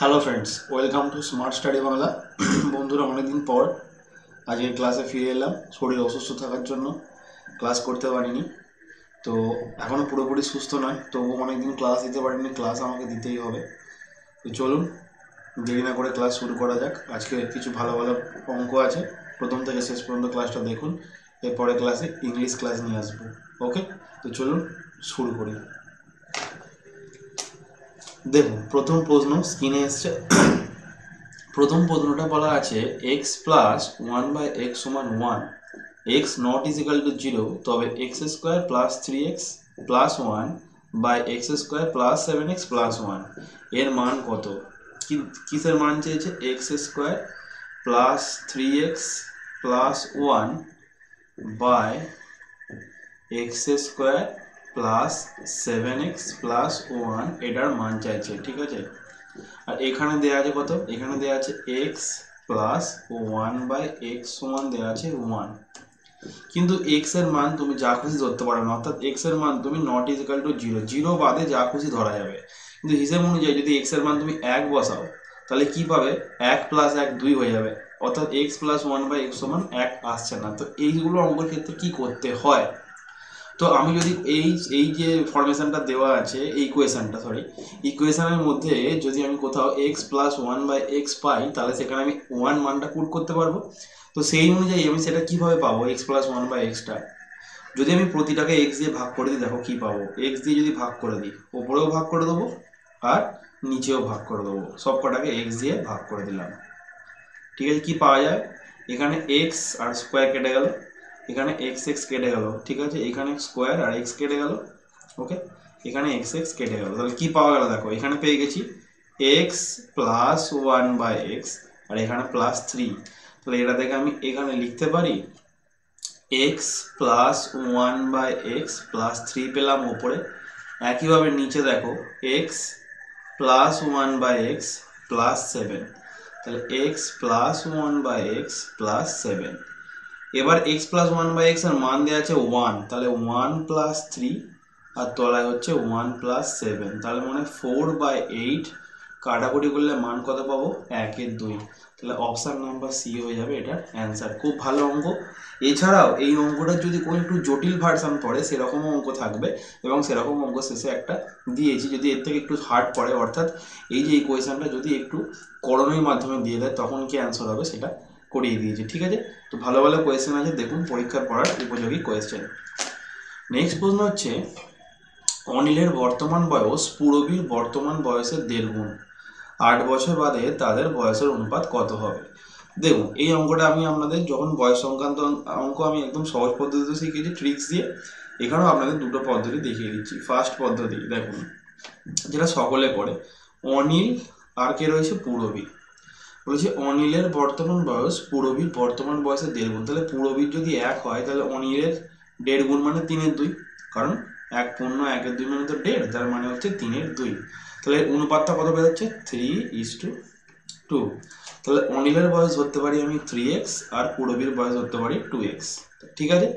Hello friends welcome to smart study Bangla বন্ধুরা অনেকদিন পর আজকে ক্লাসে ফিরে এলাম। শরীর অসুস্থ থাকার জন্য ক্লাস করতে পারিনি। তো এখনও পুরোপুরি সুস্থ নয়, তবুও অনেকদিন ক্লাস দিতে পারিনি ক্লাস আমাকে দিতেই হবে। তো চলুন, দেরি না করে ক্লাস শুরু করা যাক। আজকে কিছু ভালো ভালো অঙ্ক আছে। প্রথম থেকে শেষ পর্যন্ত ক্লাসটা দেখুন। এরপরে ক্লাসে ইংলিশ ক্লাস নিয়ে আসব। ওকে তো চলুন, শুরু করি। দেখুন, প্রথম প্রশ্ন স্ক্রিনে এসছে। প্রথম প্রশ্নটা বলা আছে x plus one by x সমান one x not equal to zero তবে x square plus three x plus one by x square plus seven x plus ওয়ানের মান কত? কিসের মান চেয়েছে? X square plus three x plus one by x square plus seven x plus one এটার মান চাইছে, ঠিক আছে? আর এখানে দেওয়া আছে কত? এখানে দেওয়া আছে x plus one by x সমান দেওয়া আছে ওয়ান কিন্তু এক্সের মান তুমি যা খুশি ধরতে পারো না, অর্থাৎ এক্সের মান তুমি not is equal to zero zero বাদে যা খুশি ধরা যাবে। কিন্তু হিসেব অনুযায়ী যদি এক্সের মান তুমি এক বসাও, তাহলে কি পাবে? এক প্লাস এক দুই হয়ে যাবে। অর্থাৎ x plus one by x সমান এক আসছে না। তো এইগুলো অঙ্কের ক্ষেত্রে কি করতে হয়? তো আমি যদি এই এই যে ফরমেশনটা দেওয়া আছে, এই কোয়েশনটা সরি ইকুয়েশনের মধ্যে যদি আমি কোথাও x plus one by x পাই, তাহলে সেখানে আমি ওয়ান মানটা পুট করতে পারব। তো সেই অনুযায়ী আমি সেটা কীভাবে পাবো এক্স প্লাস ওয়ান বাই এক্সটা যদি আমি প্রতিটাকে এক্স দিয়ে ভাগ করে দিই, দেখো কি পাবো? এক্স দিয়ে যদি ভাগ করে দিই, ওপরেও ভাগ করে দেবো আর নিচেও ভাগ করে দেবো। সব কটাকে এক্স দিয়ে ভাগ করে দিলাম। ঠিক আছে, কি পাওয়া যায়? এখানে এক্স আর স্কোয়ার কেটে গেল। এখানে এক্স এক্স কেটে গেল, ঠিক আছে? এখানে স্কোয়ার আর এক্স কেটে গেল ওকে এখানে এক্স এক্স কেটে গেল। তাহলে কি পাওয়া গেল? দেখো, এখানে পেয়ে গেছি x plus one by x আর এখানে প্লাস থ্রি তাহলে এটা থেকে আমি এখানে লিখতে পারি x plus one by x plus three পেলাম ওপরে। একইভাবে নিচে দেখো x plus one by x plus seven তাহলে x plus one by x plus seven এবার এক্স প্লাস ওয়ান বাই এক্সের মান দেওয়া আছে ওয়ান তাহলে ওয়ান প্লাস থ্রি আর তলায় হচ্ছে ওয়ান প্লাস সেভেন তাহলে মানে ফোর বাই এইট কাটাকুটি করলে মান কত পাবো? একের দুই, তাহলে অপশান নাম্বার সি হয়ে যাবে এটার অ্যান্সার খুব ভালো অঙ্ক। এছাড়াও এই অঙ্কটার যদি কোনো একটু জটিল ভার্সান পড়ে, সেরকমও অঙ্ক থাকবে, এবং সেরকম অঙ্ক শেষে একটা দিয়েছি, যদি এর থেকে একটু হার্ড পড়ে, অর্থাৎ এই যে এই কোয়েশনটা যদি একটু করণীয় মাধ্যমে দিয়ে দেয়, তখন কি অ্যান্সার হবে সেটা করিয়ে দিয়েছি, ঠিক আছে? তো ভালো ভালো কোয়েশ্চেন আছে, দেখুন পরীক্ষার পড়ার উপযোগী কোয়েশ্চেন নেক্সট প্রশ্ন হচ্ছে, অনিলের বর্তমান বয়স পুরবীর বর্তমান বয়সের দেড় গুণ। আট বছর বাদে তাদের বয়সের অনুপাত কত হবে? দেখুন, এই অঙ্কটা আমি আপনাদের যখন বয়স সংক্রান্ত অঙ্ক আমি একদম সহজ পদ্ধতিতে শিখেছি ট্রিক্স দিয়ে, এখানেও আপনাদের দুটো পদ্ধতি দেখিয়ে দিচ্ছি। ফার্স্ট পদ্ধতি, দেখুন, যেটা সকলে করে, অনিল আর কে রয়েছে পুরবী? বলেছে, অনিলের বর্তমান বয়স পুরবীর, বর্তমান বয়সের দেড় গুণ। তাহলে পুরবীর যদি এক হয়, তাহলে অনিলের দেড় গুণ মানে তিনের দুই। কারণ এক পূর্ণ, একের দুই মানে তো দেড়, তার মানে হচ্ছে তিনের দুই। তাহলে অনুপাতটা কত বেরোচ্ছে? থ্রি ইস টু টু তাহলে অনিলের বয়স ধরতে পারি আমি থ্রি এক্স আর পুরবীর বয়স ধরতে পারি টু এক্স ঠিক আছে?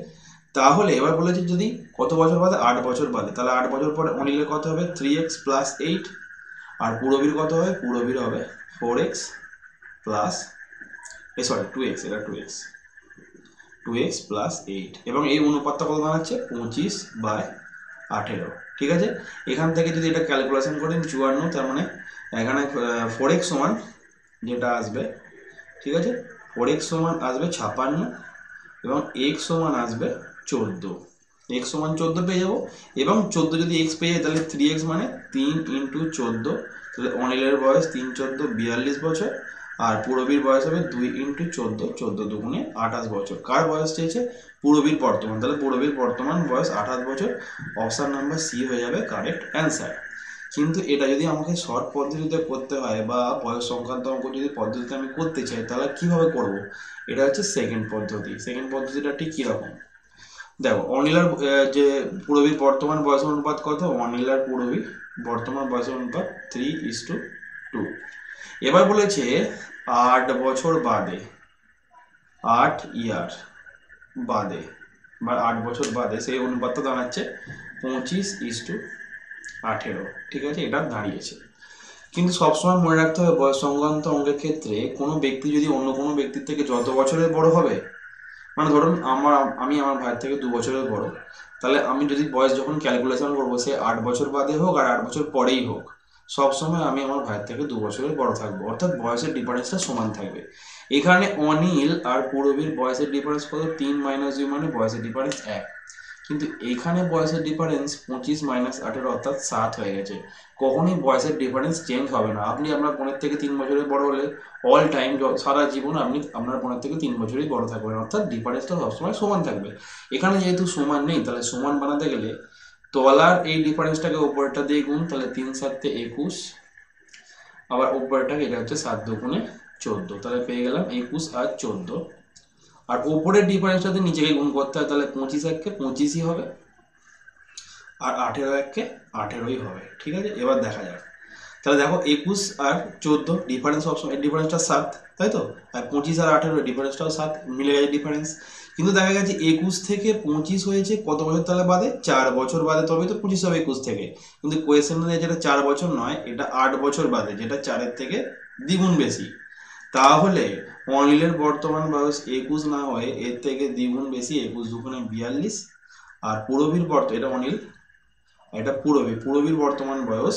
তাহলে এবার বলেছে যদি কত বছর বাদে? আট বছর বাদে। তাহলে আট বছর পরে অনিলের কত হবে? থ্রি এক্স প্লাস এইট আর পুরবীর কত হবে? পুরবীর হবে four x plus uh sorry two x এটা two x two x plus eight এবং এই অনুপাতটা কত দাঁড়াচ্ছে পঁচিশ বাই আঠেরো। ঠিক আছে? এখান থেকে যদি এটা ক্যালকুলেশন করেন চুয়ান্ন, তার মানে এখানে ফোর এক্স সমান যেটা আসবে, ঠিক আছে? ফোর এক্স সমান আসবে ছাপান্ন এবং এক্স সমান আসবে চোদ্দ। এক্স সমান চোদ্দ পেয়ে যাব। এবং চোদ্দ যদি এক্স পেয়ে যায়, তাহলে থ্রি এক্স মানে তিন ইন্টু চোদ্দ। তাহলে অনিলের বয়স তিন চোদ্দ, বিয়াল্লিশ বছর। আর পুরবীর বয়স হবে দুই ইন্টু চোদ্দ চোদ্দ দুগুণে আঠাশ বছর। কার বয়স চেয়েছে? পুরবীর বর্তমান। তাহলে পুরবীর বর্তমান বয়স আঠাশ বছর। অপশান নাম্বার সি হয়ে যাবে কারেক্ট অ্যান্সার কিন্তু এটা যদি আমাকে শর্ট পদ্ধতিতে করতে হয় বা বয়স সংক্রান্ত অঙ্ক যদি পদ্ধতিতে আমি করতে চাই, তাহলে কীভাবে করব? এটা হচ্ছে সেকেন্ড পদ্ধতি। সেকেন্ড পদ্ধতিটা ঠিক কীরকম? দেখো, অনিলার যে পুরবীর বর্তমান বয়স অনুপাত কত? অনিলার পুরবী বর্তমান বয়স অনুপাত থ্রি ইস টু টু এবার বলেছে আট বছর বাদে, আট ইয়ার বাদে বা আট বছর বাদে সেই অনুপাতটা দাঁড়াচ্ছে পঁচিশ ইস টু আঠেরো, ঠিক আছে? এটা দাঁড়িয়েছে। কিন্তু সবসময় মনে রাখতে হবে, বয়স সংক্রান্ত অঙ্কের ক্ষেত্রে কোনো ব্যক্তি যদি অন্য কোনো ব্যক্তির থেকে যত বছরের বড় হবে মানে ধরুন আমার, আমি আমার ভাইয়ের থেকে দু বছরের বড়, তাহলে আমি যদি বয়স যখন ক্যালকুলেশন করব, সে আট বছর বাদে হোক আর আট বছর পরেই হোক সবসময় আমি আমার ভাইয়ের থেকে দু বছরের বড় থাকব। অর্থাৎ বয়সের ডিফারেন্সটা সমান থাকবে। এখানে অনিল আর পূরবীর বয়সের ডিফারেন্স কত? তিন মাইনাস দুই মানে বয়সের ডিফারেন্স এক। কিন্তু এখানে বয়সের ডিফারেন্স পঁচিশ মাইনাস আঠেরো অর্থাৎ সাত হয়ে গেছে। কখনোই বয়সের ডিফারেন্স চেঞ্জ হবে না। আপনি আপনার বোনের থেকে তিন বছরের বড় হলে অল টাইম সারা জীবন আপনি আপনার বোনের থেকে তিন বছরই বড় থাকবেন। অর্থাৎ ডিফারেন্সটা সবসময় সমান থাকবে। এখানে যেহেতু সমান নেই, তাহলে সমান বানাতে গেলে তলার এই ডিফারেন্সটাকে উপরেরটা দিয়ে গুণ, তাহলে তিন সাতে একুশ। আবার উপরেরটাকে এটা হচ্ছে সাত দুগুণে চোদ্দ। তাহলে পেয়ে গেলাম একুশ আর চোদ্দ। আর ওপরের ডিফারেন্সটাতে নিচেকে গুণ করতে হয়, তাহলে পঁচিশ এককে পঁচিশই হবে। আর আঠেরো এককে আঠেরোই হবে, ঠিক আছে? এবার দেখা যাক। তাহলে দেখো একুশ আর চোদ্দ ডিফারেন্স সবসময় ডিফারেন্সটা সাত, তাই তো? আর পঁচিশ আর আঠেরো ডিফারেন্সটাও সাত, মিলে গেছে ডিফারেন্স কিন্তু দেখা গেছে একুশ থেকে পঁচিশ হয়েছে, কত বছর তাহলে বাদে? চার বছর বাদে তবে তো পঁচিশ হবে একুশ থেকে। কিন্তু কোয়েশ্চেনে যেটা চার বছর নয়, এটা আট বছর বাদে, যেটা চারের থেকে দ্বিগুণ বেশি। তাহলে অনিলের বর্তমান বয়স একুশ না হয়ে এর থেকে দ্বিগুণ বেশি, একুশ দুগুণে বিয়াল্লিশ। আর পুরবীর বর্ত, এটা অনিল, এটা পুরবী, পুরবীর বর্তমান বয়স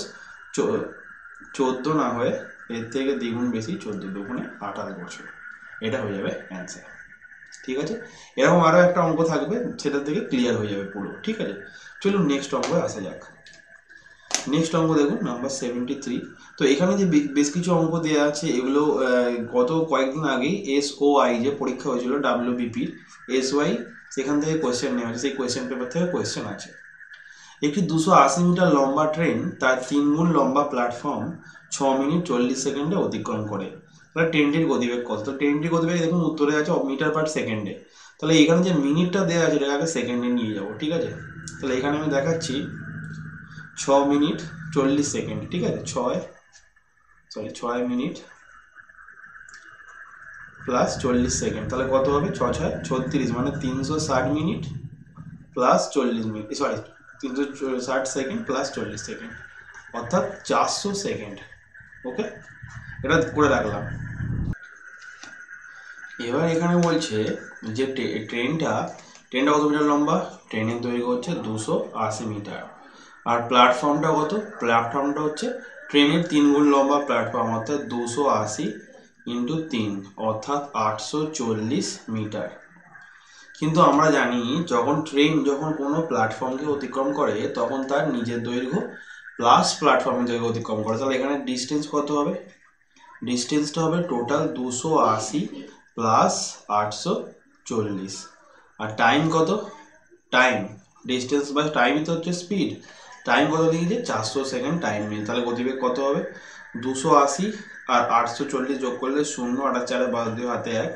চোদ্দ না হয়ে এর থেকে দ্বিগুণ বেশি, চোদ্দ দুগুণে আঠাশ বছর। এটা হয়ে যাবে অ্যান্সার ঠিক আছে? এরকম আরও একটা অঙ্ক থাকবে সেটা থেকে ক্লিয়ার হয়ে যাবে পুরো, ঠিক আছে? চলুন নেক্সট অঙ্ক আসা যাক। নেক্সট অঙ্ক দেখুন নাম্বার সেভেন্টি থ্রি তো এখানে যে বেশ কিছু অঙ্ক দেওয়া আছে, এগুলো গত কয়েকদিন আগেই এস ও আই যে পরীক্ষা হয়েছিল ডাব্লিউ বিপির এস ওয়াই সেখান থেকে কোয়েশ্চেন নেওয়া হয়েছে, সেই কোয়েশ্চেন পেপার থেকে কোয়েশ্চেন আছে। একটি দুশো আশি মিটার লম্বা ট্রেন তার তিন গুণ লম্বা প্ল্যাটফর্ম ছ মিনিট চল্লিশ সেকেন্ডে অতিক্রম করে। তাহলে ট্রেনটির গতিবেগ কত? তো ট্রেনটির গতিবেগ দেখুন উত্তরে আছে মিটার পার সেকেন্ডে তাহলে এখানে যে মিনিটটা দেওয়া আছে এটাকে আগে সেকেন্ডে নিয়ে যাব, ঠিক আছে? তাহলে এখানে আমি দেখাচ্ছি ছ মিনিট চল্লিশ সেকেন্ড ঠিক আছে? ছয় সরি ছয় মিনিট প্লাস চল্লিশ সেকেন্ড তাহলে কত হবে? ছ ছয়, ছত্রিশ মানে তিনশো ষাট মিনিট প্লাস চল্লিশ মিনিট সরি তিনশো ষাট সেকেন্ড প্লাস চল্লিশ সেকেন্ড অর্থাৎ চারশো সেকেন্ড ওকে এটা করে রাখলাম। এবার এখানে বলছে যে ট্রেনটা ট্রেনটা কত মিটার লম্বা? ট্রেনের দৈর্ঘ্য হচ্ছে দুশো আশি মিটার। আর প্ল্যাটফর্মটা কত? প্ল্যাটফর্মটা হচ্ছে ট্রেনের তিন গুণ লম্বা প্ল্যাটফর্ম, অর্থাৎ দুশো আশি ইন্টু তিন, অর্থাৎ আটশো চল্লিশ মিটার। কিন্তু আমরা জানি যখন ট্রেন যখন কোনো প্ল্যাটফর্মকে অতিক্রম করে, তখন তার নিজের দৈর্ঘ্য প্লাস প্ল্যাটফর্মের দৈর্ঘ্য অতিক্রম করে। তাহলে এখানে ডিস্টেন্স কত হবে? ডিস্টেন্সটা হবে টোটাল দুশো আশি প্লাস আটশো চল্লিশ। আর টাইম কত? টাইম ডিস্টেন্স বা টাইমই তো হচ্ছে স্পিড টাইম কত লিখেছে? চারশো সেকেন্ড টাইম নিয়ে। তাহলে গতিবেগ কত হবে? দুশো আশি আর আটশো চল্লিশ যোগ করলে শূন্য আট চারে বাদ দিয়ে হাতে এক,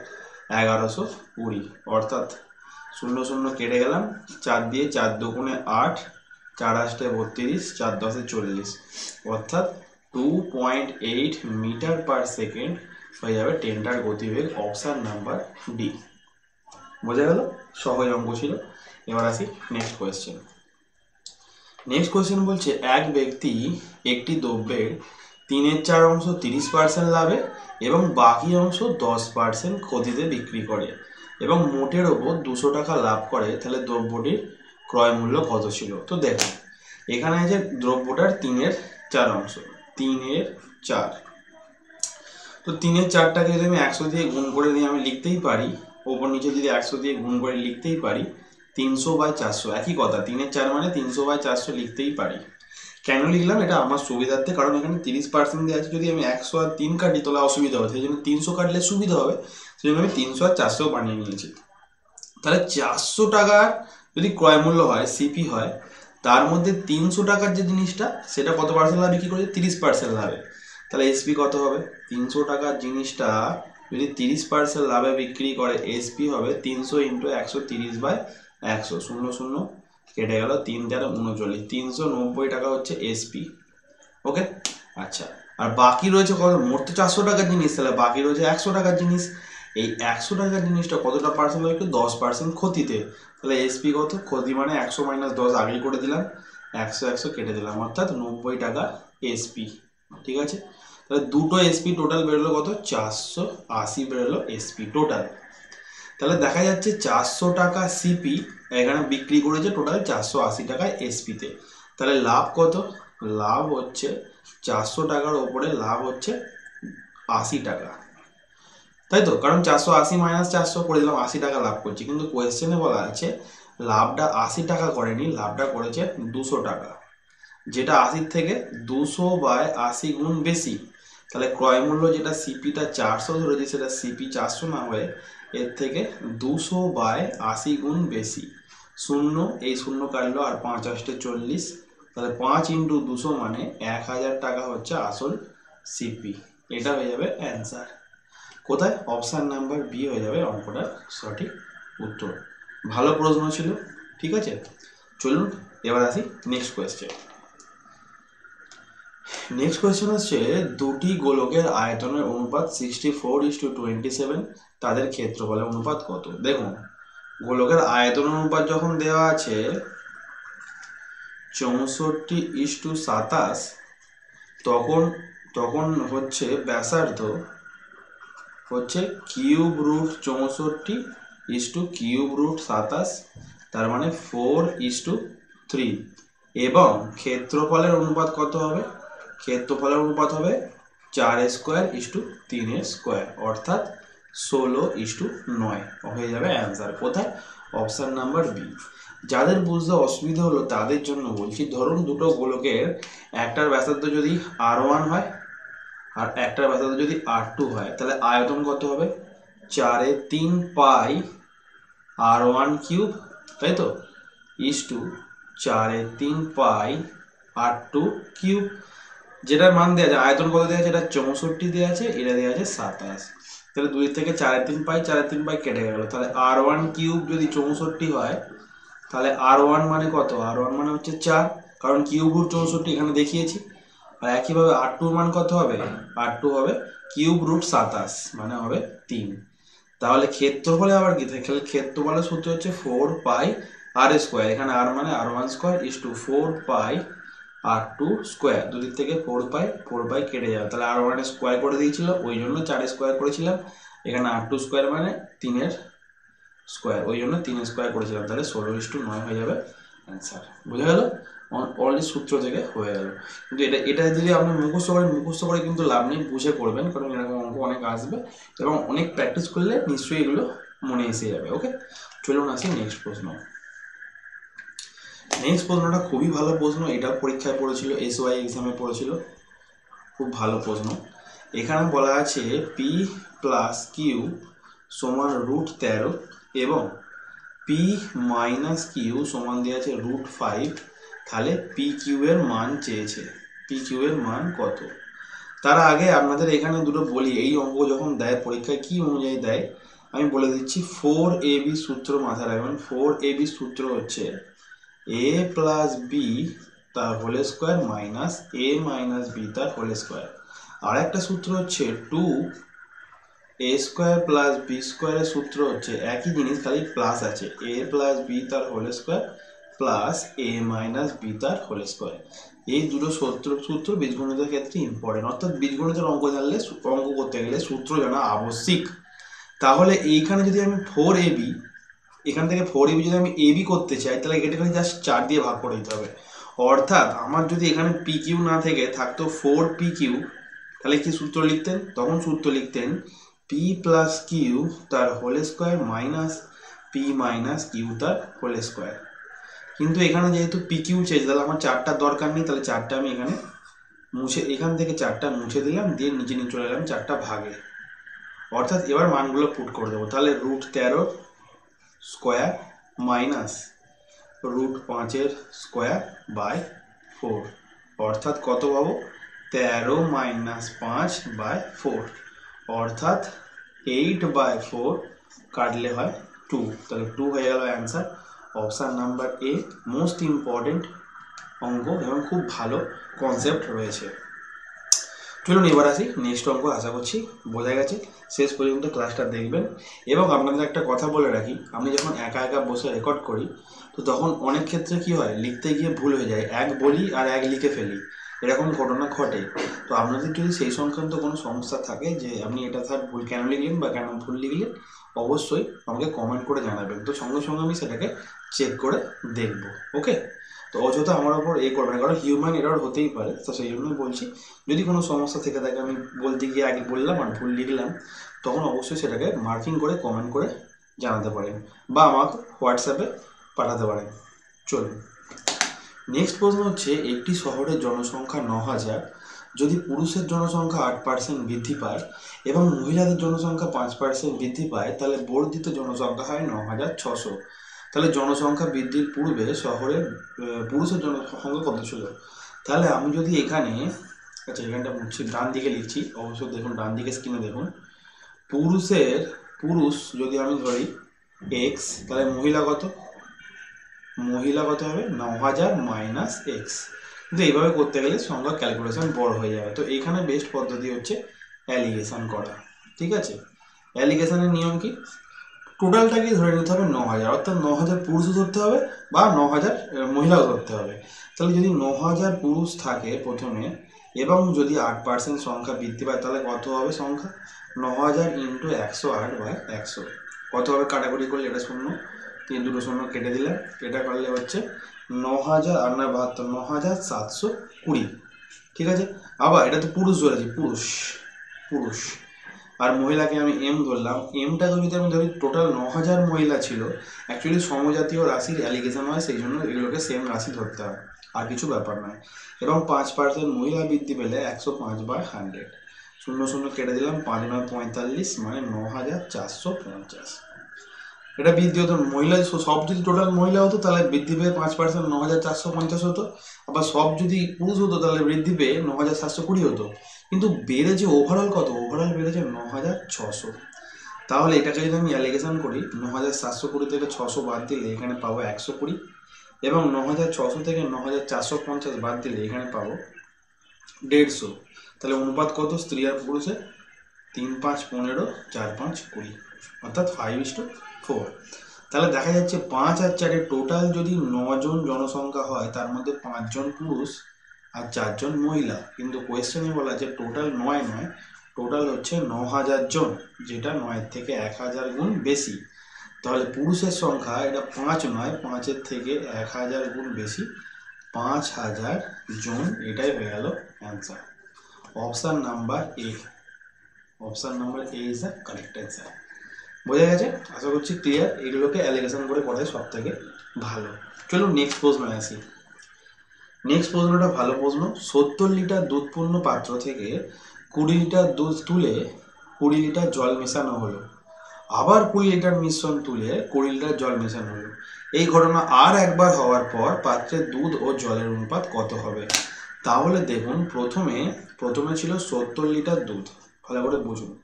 এগারোশো কুড়ি। অর্থাৎ শূন্য শূন্য কেটে গেলাম। চার দিয়ে চার দুগুণে আট, চার আটটায় বত্রিশ, চার দশে চল্লিশ। অর্থাৎ two point eight metre per second হয়ে যাবে ট্রেনটার গতিবেগ অপশান নাম্বার ডি বোঝা গেল? সহজ অঙ্ক ছিল। এবার আসি নেক্সট কোয়েশ্চেন নেক্সট কোয়েশ্চেন বলছে, এক ব্যক্তি একটি দ্রব্যের তিনের চার অংশ তিরিশ পার্সেন্ট লাভে এবং বাকি অংশ দশ পার্সেন্ট ক্ষতিতে বিক্রি করে এবং মোটের ওপর দুশো টাকা লাভ করে, তাহলে দ্রব্যটির ক্রয় মূল্য কত ছিল? তো দেখো এখানে যে দ্রব্যটার তিনের চার অংশ। তিনের চার। তো তিনের চারটাকে যদি আমি একশো দিয়ে গুণ করে দিয়ে আমি লিখতেই পারি, ওপর নিচে যদি একশো দিয়ে গুণ করে লিখতেই পারি, তিনশো বাই চারশো, একই কথা, তিনের চার মানে তিনশো বাই চারশো লিখতেই পারি। কেন লিখলাম? এটা আমার সুবিধার্থে, কারণ এখানে তিরিশ পার্সেন্ট দিয়ে আছে, যদি আমি একশো আর তিন কাটি, তাহলে অসুবিধা হবে। সেই জন্য তিনশো কাটলে সুবিধা হবে। সেই জন্য আমি তিনশো আর চারশো বানিয়ে নিয়েছি। তাহলে চারশো টাকার যদি ক্রয় মূল্য হয় সিপি হয়, তার মধ্যে তিনশো টাকার যে জিনিসটা, সেটা কত পার্সেন্ট লাভ? বিক্রি করেছে? তিরিশ পার্সেন্ট লাভে। তাহলে এসপি কত হবে? তিনশো টাকার জিনিসটা যদি তিরিশ পার্সেন্ট লাভে বিক্রি করে এসপি হবে তিনশো ইন্টু একশো তিরিশ বাই একশো, শূন্য শূন্য কেটে গেল তিন তেরো উনচল্লিশ, তিনশো নব্বই টাকা হচ্ছে এসপি ওকে আচ্ছা আর বাকি রয়েছে কত? মোট তো চারশো টাকার জিনিস, তাহলে বাকি রয়েছে একশো টাকার জিনিস। এই একশো টাকার জিনিসটা কতটা পার্সেন্ট হবে একটু দশ পার্সেন্ট ক্ষতিতে। তাহলে এসপি কত? ক্ষতি মানে একশো মাইনাস দশ আগেই করে দিলাম, একশো একশো কেটে দিলাম, অর্থাৎ নব্বই টাকা এসপি ঠিক আছে? তাহলে দুটো এসপি টোটাল বেরোলো কত? চারশো আশি বেরোলো এসপি টোটাল তাহলে দেখা যাচ্ছে চারশো টাকা সিপি এখানে বিক্রি করেছে টোটাল চারশো আশি টাকায় এসপিতে তাহলে লাভ কত? লাভ হচ্ছে চারশো টাকার ওপরে লাভ হচ্ছে আশি টাকা। তাই তো? কারণ চারশো আশি মাইনাস চারশো করে দিলাম, আশি টাকা লাভ করছি। কিন্তু কোয়েশ্চেনে বলা আছে, লাভটা আশি টাকা করেনি, লাভটা করেছে দুশো টাকা। যেটা আশির থেকে দুশো বাই আশি গুণ বেশি তাহলে ক্রয় মূল্য যেটা সিপিটা চারশো ধরেছি, সেটা সিপি চারশো না হয়ে এর থেকে দুশো বাই আশি গুণ বেশি। শূন্য, এই শূন্য কাটলো আর পাঁচ আষ্টে চল্লিশ। তাহলে পাঁচ ইন্টু দুশো মানে এক হাজার টাকা হচ্ছে আসল সিপি এটা হয়ে যাবে অ্যান্সার। কোথায়? অপশান নাম্বার বি হয়ে যাবে অঙ্কটার সঠিক উত্তর। ভালো প্রশ্ন ছিল, ঠিক আছে? চলুন, এবার আসি নেক্সট কোয়েশ্চেন নেক্সট কোয়েশ্চেন হচ্ছে, দুটি গোলকের আয়তনের অনুপাত sixty four is to twenty seven তাদের ক্ষেত্রফলের অনুপাত কত? দেখুন, গোলকের আয়তনের অনুপাত যখন দেওয়া আছে, চৌষট্টি ইস টু সাতাশ, তখন তখন হচ্ছে ব্যাসার্ধ হচ্ছে কিউব রুট চৌষট্টি ইস টু কিউব রুট সাতাশ, তার মানে ফোর ইস টু থ্রি এবং ক্ষেত্রফলের অনুপাত কত হবে? ক্ষেত্রফলের অনুপাত হবে চার স্কোয়ার ইস টু তিনের স্কোয়ার, অর্থাৎ ষোলো ইস টু নয়। হয়ে যাবে অ্যান্সার। কোথায়? Option number B. যাদের বুঝতে অসুবিধা হলো তাদের জন্য বলছি, ধরুন দুটো গোলকের একটার ব্যাসার্ধ যদি আর ওয়ান হয় আর একটার ব্যাসার্ধ যদি আর টু হয়, তাহলে আয়তন কত হবে? চারে তিন পাই আর ওয়ান কিউব, তাই তো? ইস টু চারে তিন পাই আর টু কিউব। যেটার মান দেওয়া আছে, আয়তন কত দেওয়া আছে? এটা চৌষট্টি দেওয়া আছে, এটা দেওয়া আছে সাতাশ। তাহলে দুই থেকে চারে তিন পাই চারে তিন পাই কেটে গেল। তাহলে আর ওয়ান কিউব যদি চৌষট্টি হয়, তাহলে আর ওয়ান মানে কত? আর ওয়ান মানে হচ্ছে চার, কারণ কিউব রুট চৌষট্টি এখানে দেখিয়েছি। আর একইভাবে আর টুর মান কত হবে? আর টু হবে কিউব রুট সাতাশ মানে হবে তিন। তাহলে ক্ষেত্রফলে আবার কি? থাকে ক্ষেত্রফলের সূত্র হচ্ছে ফোর পাই আর স্কোয়ার। এখানে আর মানে r one square is to four pi r two square দুদিক থেকে ফোর পাই ফোর পাই কেটে যাবে। তাহলে আর ওয়ান স্কোয়ার করে দিয়েছিল, ওই জন্য চার স্কোয়ার করেছিলাম। এখানে আর টু স্কোয়ার মানে তিনের স্কোয়ার ওই জন্য তিন স্কোয়ার করেছিলাম। তাহলে ষোলো ইস টু নয় হয়ে যাবে অ্যান্সার বুঝা গেল? অলরেডি সূত্র থেকে হয়ে গেল। কিন্তু এটা এটা যদি আপনি মুখস্থ করেন মুখস্থ করে কিন্তু লাভ নেই, বুঝে করবেন কারণ এরকম অঙ্ক অনেক আসবে এবং অনেক প্র্যাকটিস করলে নিশ্চয়ই এগুলো মনে এসে যাবে ওকে চলুন আসি নেক্সট প্রশ্ন। নেক্সট প্রশ্নটা খুবই ভালো প্রশ্ন। এটা পরীক্ষায় পড়েছিল এস ওয়াই এক্সামে পড়েছিল। খুব ভালো প্রশ্ন। এখানে বলা আছে পি প্লাস কিউ সমান রুট তেরো এবং পি মাইনাস কিউ সমান দেওয়া আছে রুট ফাইভ তাহলে পি কিউ এর মান চেয়েছে। পি কিউ এর মান কত? তার আগে আপনাদের এখানে দুটো বলি। এই অঙ্ক যখন দেয়, পরীক্ষায় কি অনুযায়ী দেয়, আমি বলে দিচ্ছি ফোর এ বি সূত্র মাথায় রাখবেন। ফোর এ বি সূত্র হচ্ছে এ প্লাস বি তার whole square minus a minus b তার হোল স্কোয়ার আর একটা সূত্র হচ্ছে two a square plus b স্কোয়ারের সূত্র হচ্ছে একই জিনিস, খালি প্লাস আছে। এ প্লাস বি তার whole square plus a minus b তার হোল স্কোয়ার এই দুটো সূত্র সূত্র বীজগণিতের ক্ষেত্রে ইম্পর্টেন্ট অর্থাৎ বীজগণিতের অঙ্ক জানলে, অঙ্ক করতে গেলে সূত্র জানা আবশ্যিক। তাহলে এইখানে যদি আমি ফোর এ বি এখান থেকে ফোর এবি যদি আমি এবি করতে চাই, তাহলে এটাকে জাস্ট চার দিয়ে ভাগ করে দিতে হবে। অর্থাৎ আমার যদি এখানে পি কিউ না থেকে থাকতো ফোর পি কিউ তাহলে কি সূত্র লিখতেন? তখন সূত্র লিখতেন পি প্লাস কিউ তার whole square minus p minus q তার হোল স্কোয়ার কিন্তু এখানে যেহেতু পি কিউ চেয়েছে তাহলে আমার চারটার দরকার নেই, তাহলে চারটা আমি এখানে মুছে, এখান থেকে চারটা মুছে দিলাম, দিয়ে নিচে নিয়ে চলে এলাম চারটা ভাগে। অর্থাৎ এবার মানগুলো পুট করে দেবো। তাহলে রুট তেরো স্কোয়ার মাইনাস রুট পাঁচের স্কোয়ার বাই ফোর অর্থাৎ কত পাবো? তেরো মাইনাস পাঁচ বাই ফোর অর্থাৎ এইট বাই ফোর কাটলে হয় টু তাহলে টু হয়ে গেল answer option number A most important অঙ্ক এবং খুব ভালো কনসেপ্ট রয়েছে। চলুন এবার আসি নেক্সট অঙ্ক আশা করছি বোঝা গেছে। শেষ পর্যন্ত ক্লাসটা দেখবেন। এবং আপনাদের একটা কথা বলে রাখি, আমি যখন একা একা বসে রেকর্ড করি, তো তখন অনেক ক্ষেত্রে কি হয়, লিখতে গিয়ে ভুল হয়ে যায়। এক বলি আর এক লিখে ফেলি। এরকম ঘটনা ঘটে। তো আপনাদের যদি সেই সংক্রান্ত কোনো সমস্যা থাকে যে আপনি এটা স্যার ভুল কেন লিখলেন বা কেন ভুল লিখলেন, অবশ্যই আমাকে কমেন্ট করে জানাবেন। তো সঙ্গে সঙ্গে আমি সেটাকে চেক করে দেখব। ওকে তো অযথা আমার ওপর এ করবে না, কারণ হিউম্যান এরর হতেই পারে। তো সেই জন্যই বলছি, যদি কোনো সমস্যা থেকে থাকে, আমি বলতে গিয়ে আগে বললাম আর ভুল লিখলাম, তখন অবশ্যই সেটাকে মার্কিং করে কমেন্ট করে জানাতে পারেন বা আমাকে হোয়াটসঅ্যাপে পাঠাতে পারেন। চলুন। নেক্সট প্রশ্ন হচ্ছে, একটি শহরের জনসংখ্যা ন হাজার, যদি পুরুষের জনসংখ্যা আট পার্সেন্ট বৃদ্ধি পায় এবং মহিলাদের জনসংখ্যা পাঁচ পার্সেন্ট বৃদ্ধি পায়, তাহলে বর্ধিত জনসংখ্যা হয় ন হাজার ছশো। তাহলে জনসংখ্যা বৃদ্ধির পূর্বে শহরের আহ, পুরুষের জনসংখ্যা কত ছিল? তাহলে আমি যদি এখানে আচ্ছা এখানটা মুছছি ডান দিকে লিখছি অবশ্যই দেখুন ডান দিকে স্ক্রিনে দেখুন। পুরুষের পুরুষ যদি আমি ধরি এক্স তাহলে মহিলা কত? মহিলা কত হবে? ন হাজার মাইনাস এক্স কিন্তু এইভাবে করতে গেলে সংখ্যা ক্যালকুলেশন বড় হয়ে যাবে। তো এখানে বেস্ট পদ্ধতি হচ্ছে অ্যালিগেশন করা। ঠিক আছে? অ্যালিগেশনের নিয়ম কি? টোটালটাকে ধরে নিতে হবে ন হাজার অর্থাৎ ন হাজার পুরুষও ধরতে হবে বা ন হাজার মহিলাও ধরতে হবে। তাহলে যদি ন হাজার পুরুষ থাকে প্রথমে, এবং যদি আট পার্সেন্ট সংখ্যা বৃদ্ধি পায়, তাহলে কত হবে সংখ্যা? ন হাজার ইন্টু একশো আট বাই একশো। কত হবে কাটাকুটি করলে? এটা শূন্য। তিন দুটো শূন্য কেটে দিলাম। এটা করলে হচ্ছে ন হাজার আর নয় বাহাত্তর ন হাজার সাতশো কুড়ি। ঠিক আছে? আবার, এটা তো পুরুষ ধরেছি। পুরুষ। পুরুষ। আর মহিলাকে আমি এম ধরলাম এমটাকে যদি আমি ধরি টোটাল ন হাজার মহিলা ছিল। অ্যাকচুয়ালি সমজাতীয় রাশির অ্যালিগেশন হয়, সেই জন্য এগুলোকে সেম রাশি ধরতে হয়। আর কিছু ব্যাপার নয়। এবং পাঁচ পার্সেন্ট মহিলা বৃদ্ধি পেলে একশো পাঁচ বাই হান্ড্রেড শূন্য শূন্য কেটে দিলাম, পাঁচ নয় পঁয়তাল্লিশ মানে ন হাজার চারশো পঞ্চাশ। এটা বৃদ্ধি হতো। মহিলা সব যদি টোটাল মহিলা হতো, তাহলে বৃদ্ধি পেয়ে পাঁচ পার্সেন্ট ন হাজার চারশো পঞ্চাশ হতো। আবার সব যদি পুরুষ হতো, তাহলে বৃদ্ধি পেয়ে ন হাজার সাতশো কুড়ি হতো। কিন্তু বেড়েছে ওভারঅল কত? ওভারঅল বেড়েছে ন হাজার ছশো। তাহলে এটাকে যদি আমি অ্যালিগেশন করি ন হাজার সাতশো কুড়ি থেকে ছশো বাদ দিলে এখানে পাবো একশো কুড়ি। এবং ন হাজার ছশো থেকে ন হাজার চারশো পঞ্চাশ বাদ দিলে এখানে পাবো দেড়শো। তাহলে অনুপাত কত? স্ত্রী আর পুরুষের তিন পাঁচ পনেরো, চার পাঁচ কুড়ি। অর্থাৎ ফাইভ ইস ফোর তাহলে দেখা যাচ্ছে পাঁচ আর চারে টোটাল যদি নজন জনসংখ্যা হয়, তার মধ্যে পাঁচজন পুরুষ আর চারজন মহিলা। কিন্তু কোয়েশ্চেনে বলা যে টোটাল নয় নয় টোটাল হচ্ছে ন হাজার জন, যেটা নয়ের থেকে এক হাজার গুণ বেশি। তাহলে পুরুষের সংখ্যা এটা পাঁচ নয়, পাঁচের থেকে এক হাজার গুণ বেশি পাঁচ হাজার জন, এটাই হয়ে গেল answer option number A option number A is the correct answer বোঝা গেছে? আশা করছি ক্লিয়ার এগুলোকে অ্যালিগেশন করে করাই সব থেকে ভালো। চলুন নেক্সট প্রশ্ন আসি। নেক্সট প্রশ্নটা ভালো প্রশ্ন। সত্তর লিটার দুধপূর্ণ পাত্র থেকে কুড়ি লিটার দুধ তুলে কুড়ি লিটার জল মেশানো হলো। আবার কুড়ি লিটার মিশ্রণ তুলে কুড়ি লিটার জল মেশানো হলো। এই ঘটনা আর একবার হওয়ার পর পাত্রের দুধ ও জলের অনুপাত কত হবে? তাহলে দেখুন, প্রথমে প্রথমে ছিল সত্তর লিটার দুধ। ভালো করে বুঝুন।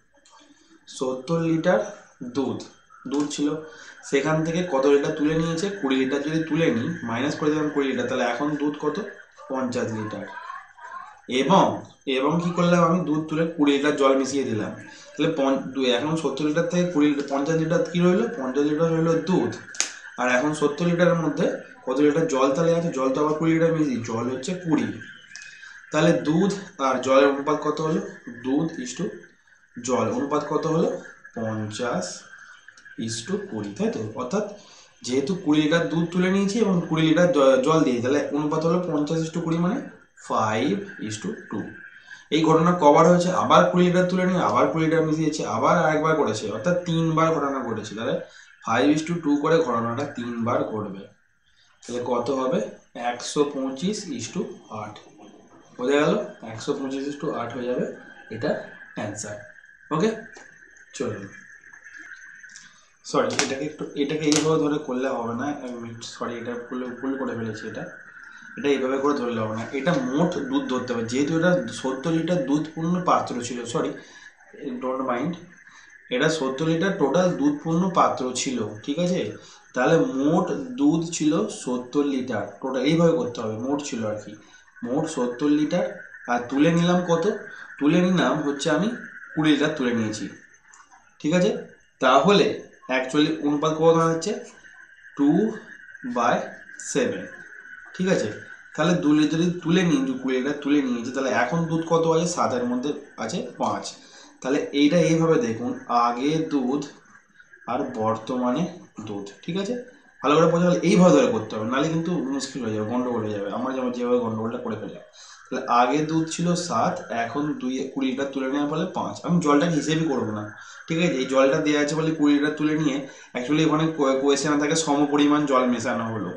সত্তর লিটার দুধ। দুধ ছিল। সেখান থেকে কত লিটার তুলে নিয়েছে? কুড়ি লিটার যদি তুলে নিই মাইনাস করে দিলাম কুড়ি লিটার, তাহলে এখন দুধ কত? পঞ্চাশ লিটার। এবং এবং কি করলাম আমি? দুধ তুলে কুড়ি লিটার জল মিশিয়ে দিলাম। তাহলে এখন সত্তর লিটার থেকে কুড়ি লিটার, পঞ্চাশ লিটার কী রইল? পঞ্চাশ লিটার রইল দুধ। আর এখন সত্তর লিটারের মধ্যে কত লিটার জল তাহলে আছে? জল তো আবার কুড়ি লিটার মিশিয়ে জল হচ্ছে কুড়ি। তাহলে দুধ আর জলের অনুপাত কত হলো? দুধ ইস্টু জল। অনুপাত কত হলো? পঞ্চাশ ইস টু কুড়ি, তাই তো? অর্থাৎ যেহেতু কুড়ি লিটার দুধ তুলে নিয়েছি এবং কুড়ি লিটার জল দিয়েছি তাহলে অনুপাত হলো পঞ্চাশ ইস টু কুড়ি মানে ফাইভ ইস টু টু এই ঘটনা কবার হয়েছে, আবার কুড়ি লিটার তুলে নিয়ে, আবার কুড়ি লিটার মিশিয়েছে, আবার আরেকবার করেছে, অর্থাৎ তিনবার ঘটনা ঘটেছে। তাহলে ফাইভ ইস টু টু করে ঘটনাটা তিনবার ঘটবে। তাহলে কত হবে? একশো পঁচিশ ইস টু আট। বোঝা গেল? একশো পঁচিশ ইস টু আট হয়ে যাবে, এটা অ্যান্সার ওকে চলুন সরি এটাকে একটু, এটাকে এইভাবে ধরে করলে হবে না। সরি এটা ভুল ভুল করে ফেলেছি এটা। এটা এইভাবে করে ধরলে হবে না। এটা মোট দুধ ধরতে হবে। যেহেতু এটা সত্তর লিটার দুধপূর্ণ পাত্র ছিল সরি ডোন্ট মাইন্ড এটা সত্তর লিটার টোটাল দুধপূর্ণ পাত্র ছিল, ঠিক আছে? তাহলে মোট দুধ ছিল সত্তর লিটার। টোটাল এইভাবে করতে হবে। মোট ছিল আর কি। মোট সত্তর লিটার। আর তুলে নিলাম কত? তুলে নিলাম হচ্ছে আমি কুড়ি লিটার তুলে নিয়েছি। ঠিক আছে? তাহলে অ্যাকচুয়ালি অনুপাত কত হচ্ছে? টু বাই সেভেন ঠিক আছে? তাহলে দু লিটার যদি তুলে নিই যে কুড়ি লিটার তুলে নিয়েছে, তাহলে এখন দুধ কত আছে? সাতের মধ্যে আছে পাঁচ। তাহলে এইটা এইভাবে দেখুন, আগে দুধ আর বর্তমানে দুধ, ঠিক আছে? ভালো করে গেলে এইভাবে ধরে করতে হবে, নাহলে কিন্তু মুশকিল হয়ে যাবে, গন্ডগোল হয়ে যাবে। আমরা যেমন যেভাবে গন্ডগোলটা করে ফেললাম। তাহলে আগে দুধ ছিল সাত, এখন দুই, কুড়ি লিটার তুলে নেওয়ার ফলে পাঁচ। আমি জলটাকে হিসেবই করব না, ঠিক আছে? এই জলটা দেওয়া আছে বলে কুড়ি লিটার তুলে নিয়ে অ্যাকচুয়ালি ওখানে কোয়েশনে থাকে সম পরিমাণ জল মেশানো হলো।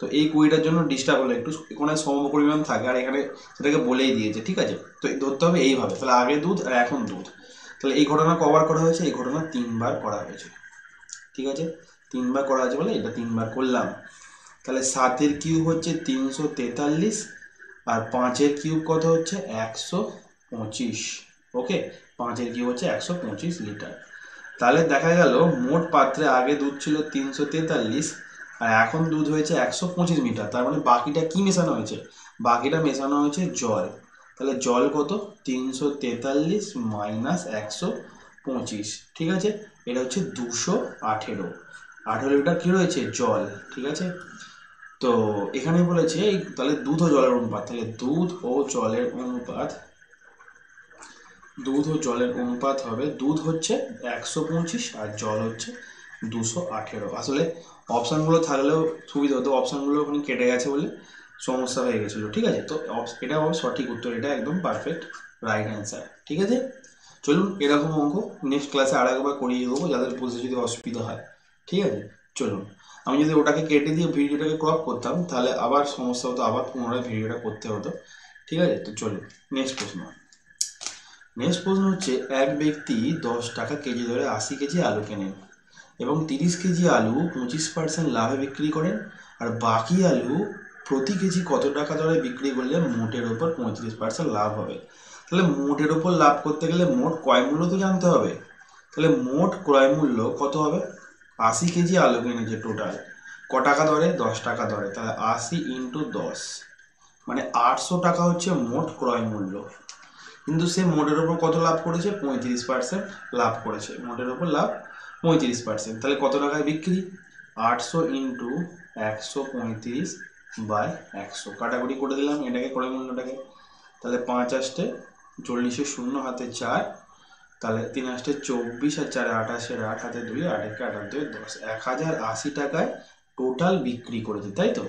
তো এই কুড়িটার জন্য ডিস্টার্ব হলো, একটু এখানে সম পরিমাণ থাকে আর এখানে সেটাকে বলেই দিয়েছে, ঠিক আছে? তো ধরতে হবে এইভাবে, তাহলে আগে দুধ আর এখন দুধ। তাহলে এই ঘটনা কভার করা হয়েছে? এই ঘটনা তিনবার করা হয়েছে, ঠিক আছে? তিনবার করা আছে বলে, এটা তিনবার করলাম। তাহলে সাতের কিউব হচ্ছে তিনশো তেতাল্লিশ আর পাঁচের কিউব কত হচ্ছে? একশো পঁচিশ। ওকে? পাঁচের কিউব হচ্ছে একশো পঁচিশ লিটার। তাহলে দেখা গেল, মোট পাত্রে আগে দুধ ছিল তিনশো তেতাল্লিশ আর এখন দুধ হয়েছে একশো পঁচিশ মিটার। তার মানে বাকিটা কি মেশানো হয়েছে? বাকিটা মেশানো হয়েছে জল। তাহলে জল কত? তিনশো তেতাল্লিশ মাইনাস একশো পঁচিশ। ঠিক আছে? এটা হচ্ছে দুশো আঠেরো। আঠেরো লিটার কী রয়েছে? জল, ঠিক আছে? তো এখানে বলেছে তাহলে দুধ ও জলের অনুপাত, তাহলে দুধ ও জলের অনুপাত, দুধ ও জলের অনুপাত হবে, দুধ হচ্ছে একশো পঁচিশ আর জল হচ্ছে দুশো আঠেরো। আসলে অপশানগুলো থাকলেও সুবিধা হতো, অপশানগুলো ওখানে কেটে গেছে বলে সমস্যা হয়ে গেছিল, ঠিক আছে? তো এটা হবে সঠিক উত্তর, এটা একদম পারফেক্ট রাইট অ্যান্সার ঠিক আছে? চলুন এরকম অঙ্ক নেক্সট ক্লাসে আর একবার করিয়ে দেবো, যাদের বুঝতে যদি অসুবিধা হয়। ঠিক আছে? চলুন। আমি যদি ওটাকে কেটে দিয়ে ভিডিওটাকে ক্রপ করতাম, তাহলে আবার সমস্যা হতো, আবার পুনরায় ভিডিওটা করতে হতো। ঠিক আছে? তো চলুন নেক্সট প্রশ্ন। নেক্সট প্রশ্ন হচ্ছে, এক ব্যক্তি দশ টাকা কেজি ধরে আশি কেজি আলু কেনেন এবং তিরিশ কেজি আলু পঁচিশ পার্সেন্ট লাভে বিক্রি করেন আর বাকি আলু প্রতি কেজি কত টাকা দরে বিক্রি করলে মোটের ওপর পঁয়ত্রিশ পার্সেন্ট লাভ হবে? তাহলে মোটের ওপর লাভ করতে গেলে মোট ক্রয় মূল্য তো জানতে হবে। তাহলে মোট ক্রয় মূল্য কত হবে? আশি কেজি আলু কিনেছে টোটাল ক টাকা দরে দশ টাকা দরে তাহলে আশি ইন্টু দশ। মানে আটশো টাকা হচ্ছে মোট ক্রয় মূল্য। কিন্তু সে মোটের ওপর কত লাভ করেছে? পঁয়ত্রিশ পার্সেন্ট লাভ করেছে। মোটের ওপর লাভ পঁয়ত্রিশ পার্সেন্ট তাহলে কত টাকায় বিক্রি? আটশো ইন্টু একশো পঁয়ত্রিশ বাই একশো। কাটাকুটি করে দিলাম এটাকে, ক্রয় মূল্যটাকে। তাহলে পাঁচ আসতে চল্লিশে শূন্য, হাতে চার। তাহলে তিন আসতে চব্বিশ আর চারে আঠাশের আট, হাতে দুই আট একে আঠাশ দুই দশ। এক হাজার আশি টাকায় টোটাল বিক্রি করেছে, তাই তো?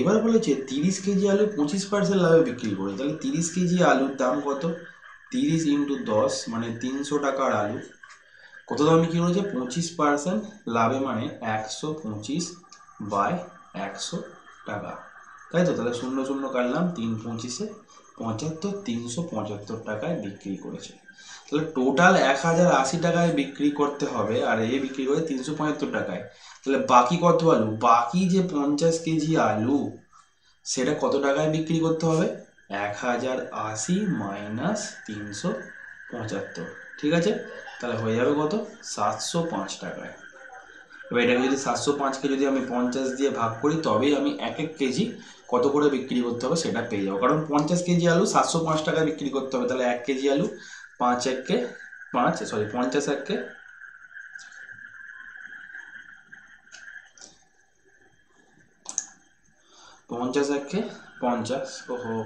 এবার বলেছে তিরিশ কেজি আলু পঁচিশ পার্সেন্ট লাভে বিক্রি করে তাহলে তিরিশ কেজি আলুর দাম কত? তিরিশ ইন্টু দশ মানে তিনশো টাকার আলু। কত দামে বিক্রি করেছে? পঁচিশ পার্সেন্ট লাভে মানে একশো পঁচিশ বাই একশো টাকা। তাই তো? তাহলে শূন্য শূন্য কাটলাম, তিন পঁচিশে পঁচাত্তর, তিনশো পঁচাত্তর টাকায় বিক্রি করেছে। তাহলে টোটাল এক হাজার আশি টাকায় বিক্রি করতে হবে, আর এ বিক্রি করে তিনশো পঁয়াত্তর টাকায়। তাহলে বাকি কত আলু? বাকি যে পঞ্চাশ কেজি আলু, সেটা কত টাকায় বিক্রি করতে হবে? এক হাজার আশি মাইনাস তিনশো পঁচাত্তর। ঠিক আছে? তাহলে হয়ে যাবে কত? সাতশো পাঁচ টাকায়। এবার এটাকে যদি সাতশো পাঁচকে যদি আমি পঞ্চাশ দিয়ে ভাগ করি, তবেই আমি এক এক কেজি কত করে বিক্রি করতে হবে সেটা পেয়ে যাব। কারণ পঞ্চাশ কেজি আলু, সাতশো পাঁচ টাকায় বিক্রি করতে হবে। তাহলে এক কেজি আলু পাঁচ এককে পাঁচ সরি পঞ্চাশ এককে পঞ্চাশ এককে পঞ্চাশ ওহো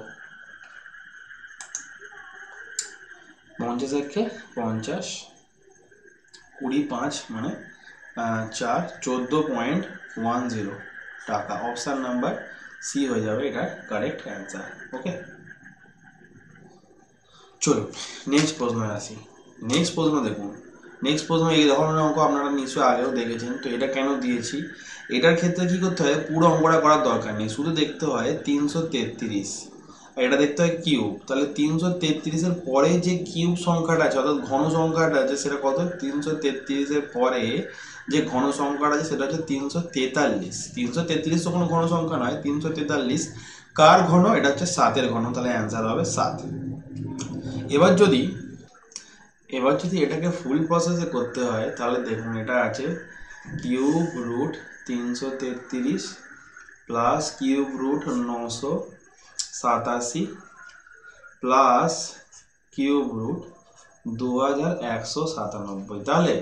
পঞ্চাশ এককে পঞ্চাশ কুড়ি পাঁচ মানে চার চোদ্দ পয়েন্ট ওয়ান জিরো টাকা অপশান নাম্বার সি হয়ে যাবে এটা কারেক্ট অ্যান্সার ওকে চলুন নেক্সট প্রশ্নে আসি। নেক্সট প্রশ্ন দেখুন। নেক্সট প্রশ্ন এই ধরনের অঙ্ক আপনারা নিশ্চয়ই আগেও দেখেছেন, তো এটা কেন দিয়েছি? এটার ক্ষেত্রে কি করতে হয়? পুরো অঙ্কটা করার দরকার নেই। শুধু দেখতে হয় তিনশো তেত্রিশ। আর এটা দেখতে হয় কিউব। তাহলে তিনশো তেত্রিশের পরে যে কিউব সংখ্যাটা আছে, অর্থাৎ ঘন সংখ্যাটা আছে, সেটা কত? তিনশো তেত্রিশের পরে যে ঘন সংখ্যাটা আছে, সেটা হচ্ছে তিনশো তেতাল্লিশ। তিনশো তেত্রিশ তো কোনো ঘন সংখ্যা নয়, তিনশো তেতাল্লিশ। কার ঘন? এটা হচ্ছে সাতের ঘন। তাহলে অ্যান্সার হবে সাত। এবার যদি এবার যদি এটাকে ফুল প্রসেসে করতে হয়, তাহলে দেখুন এটা আছে কিউব রুট তিনশো তেত্রিশ প্লাস কিউব রুট নশো সাতাশি প্লাস কিউব রুট দু হাজার একশো সাতানব্বই। তাহলে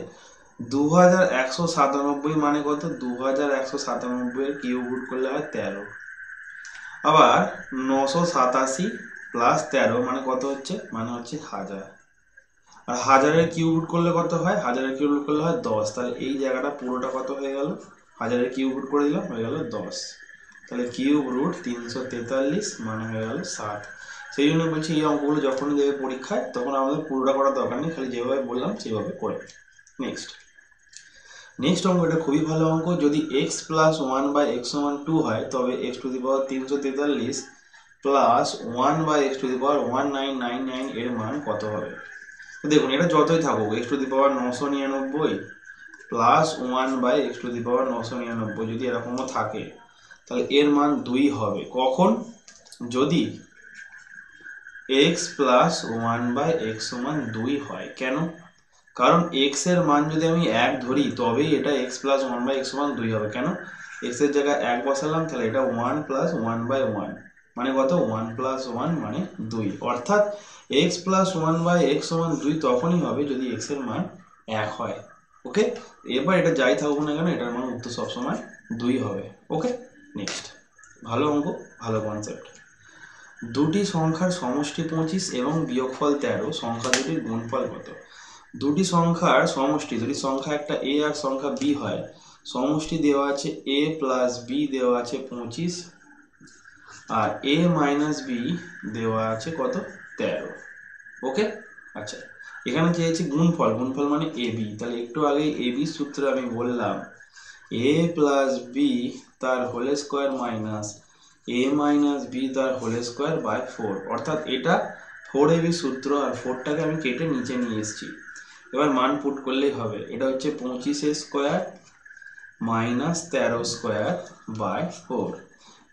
দু হাজার একশো সাতানব্বই মানে কত? দু হাজার একশো সাতানব্বইয়ের কিউব রুট করলে হয় তেরো। আবার নশো সাতাশি প্লাস তেরো মানে কত হচ্ছে? মানে হচ্ছে হাজার। আর হাজারের কিউব রুট করলে কত হয়? হাজারের কিউব রুট করলে হয় দশ। তাহলে এই জায়গাটা পুরোটা কত হয়ে গেল? হাজারের কিউব রুট করে দিলাম, হয়ে গেল দশ। তাহলে কিউব রুট তিনশো তেতাল্লিশ মানে হয়ে গেল সাত। সেই জন্য বলছি এই অঙ্কগুলো যখনই দেবে পরীক্ষায়, তখন আমাদের পুরোটা করার দরকার নেই, খালি যেভাবে বললাম সেভাবে করে নেক্সট নেক্সট অঙ্ক, এটা খুবই ভালো অঙ্ক। যদি x plus one by x সমান টু হয়, তবে এক্স টু দি পাওয়ার তিনশো তেতাল্লিশ plus one by x to the power one nine nine nine এর মান কত হবে? দেখুন, এটা যতই থাকুক এক্স টু দি পাওয়ার নশো নিরানব্বই plus one by x to the power নশো নিরানব্বই যদি এরকমও থাকে, তাহলে এর মান দুই হবে। কখন? যদি x plus one by x সমান দুই হয়। কেন? কারণ এক্সের মান যদি আমি এক ধরি, তবেই এটা x plus one by x সমান দুই হবে। কেন? এক্সের জায়গায় এক বসালাম, তাহলে এটা one plus one by one মানে কত? ওয়ান প্লাস ওয়ান মানে দুই। অর্থাৎ x plus one by x সমান দুই তখনই হবে যদি এক্সের মান এক হয়। ওকে এবার এটা যাই থাকুক না কেন, এটার মান উত্তর সবসময় দুই হবে। ওকে নেক্সট ভালো অঙ্ক, ভালো কনসেপ্ট দুটি সংখ্যার সমষ্টি পঁচিশ এবং বিয়োগফল তেরো, সংখ্যা দুটির গুণফল কত? দুটি সংখ্যার সমষ্টি, যদি সংখ্যা একটা এ আর সংখ্যা বি হয়, সমষ্টি দেওয়া আছে এ প্লাস বি দেওয়া আছে পঁচিশ আর এ মাইনাস বি দেওয়া আছে কত? তেরো। ওকে আচ্ছা। এখানে চেয়েছি গুণফল। গুণফল মানে এ বি তাহলে একটু আগে এ বি সূত্রে আমি বললাম এ প্লাস বি তার whole square minus a minus b তার হোল স্কোয়ার বাই ফোর অর্থাৎ এটা ফোর এ বি সূত্র আর ফোরটাকে আমি কেটে নিচে নিয়ে এসেছি। এবার মান পুট করলেই হবে। এটা হচ্ছে পঁচিশে স্কোয়ার মাইনাস তেরো স্কোয়ার বাই ফোর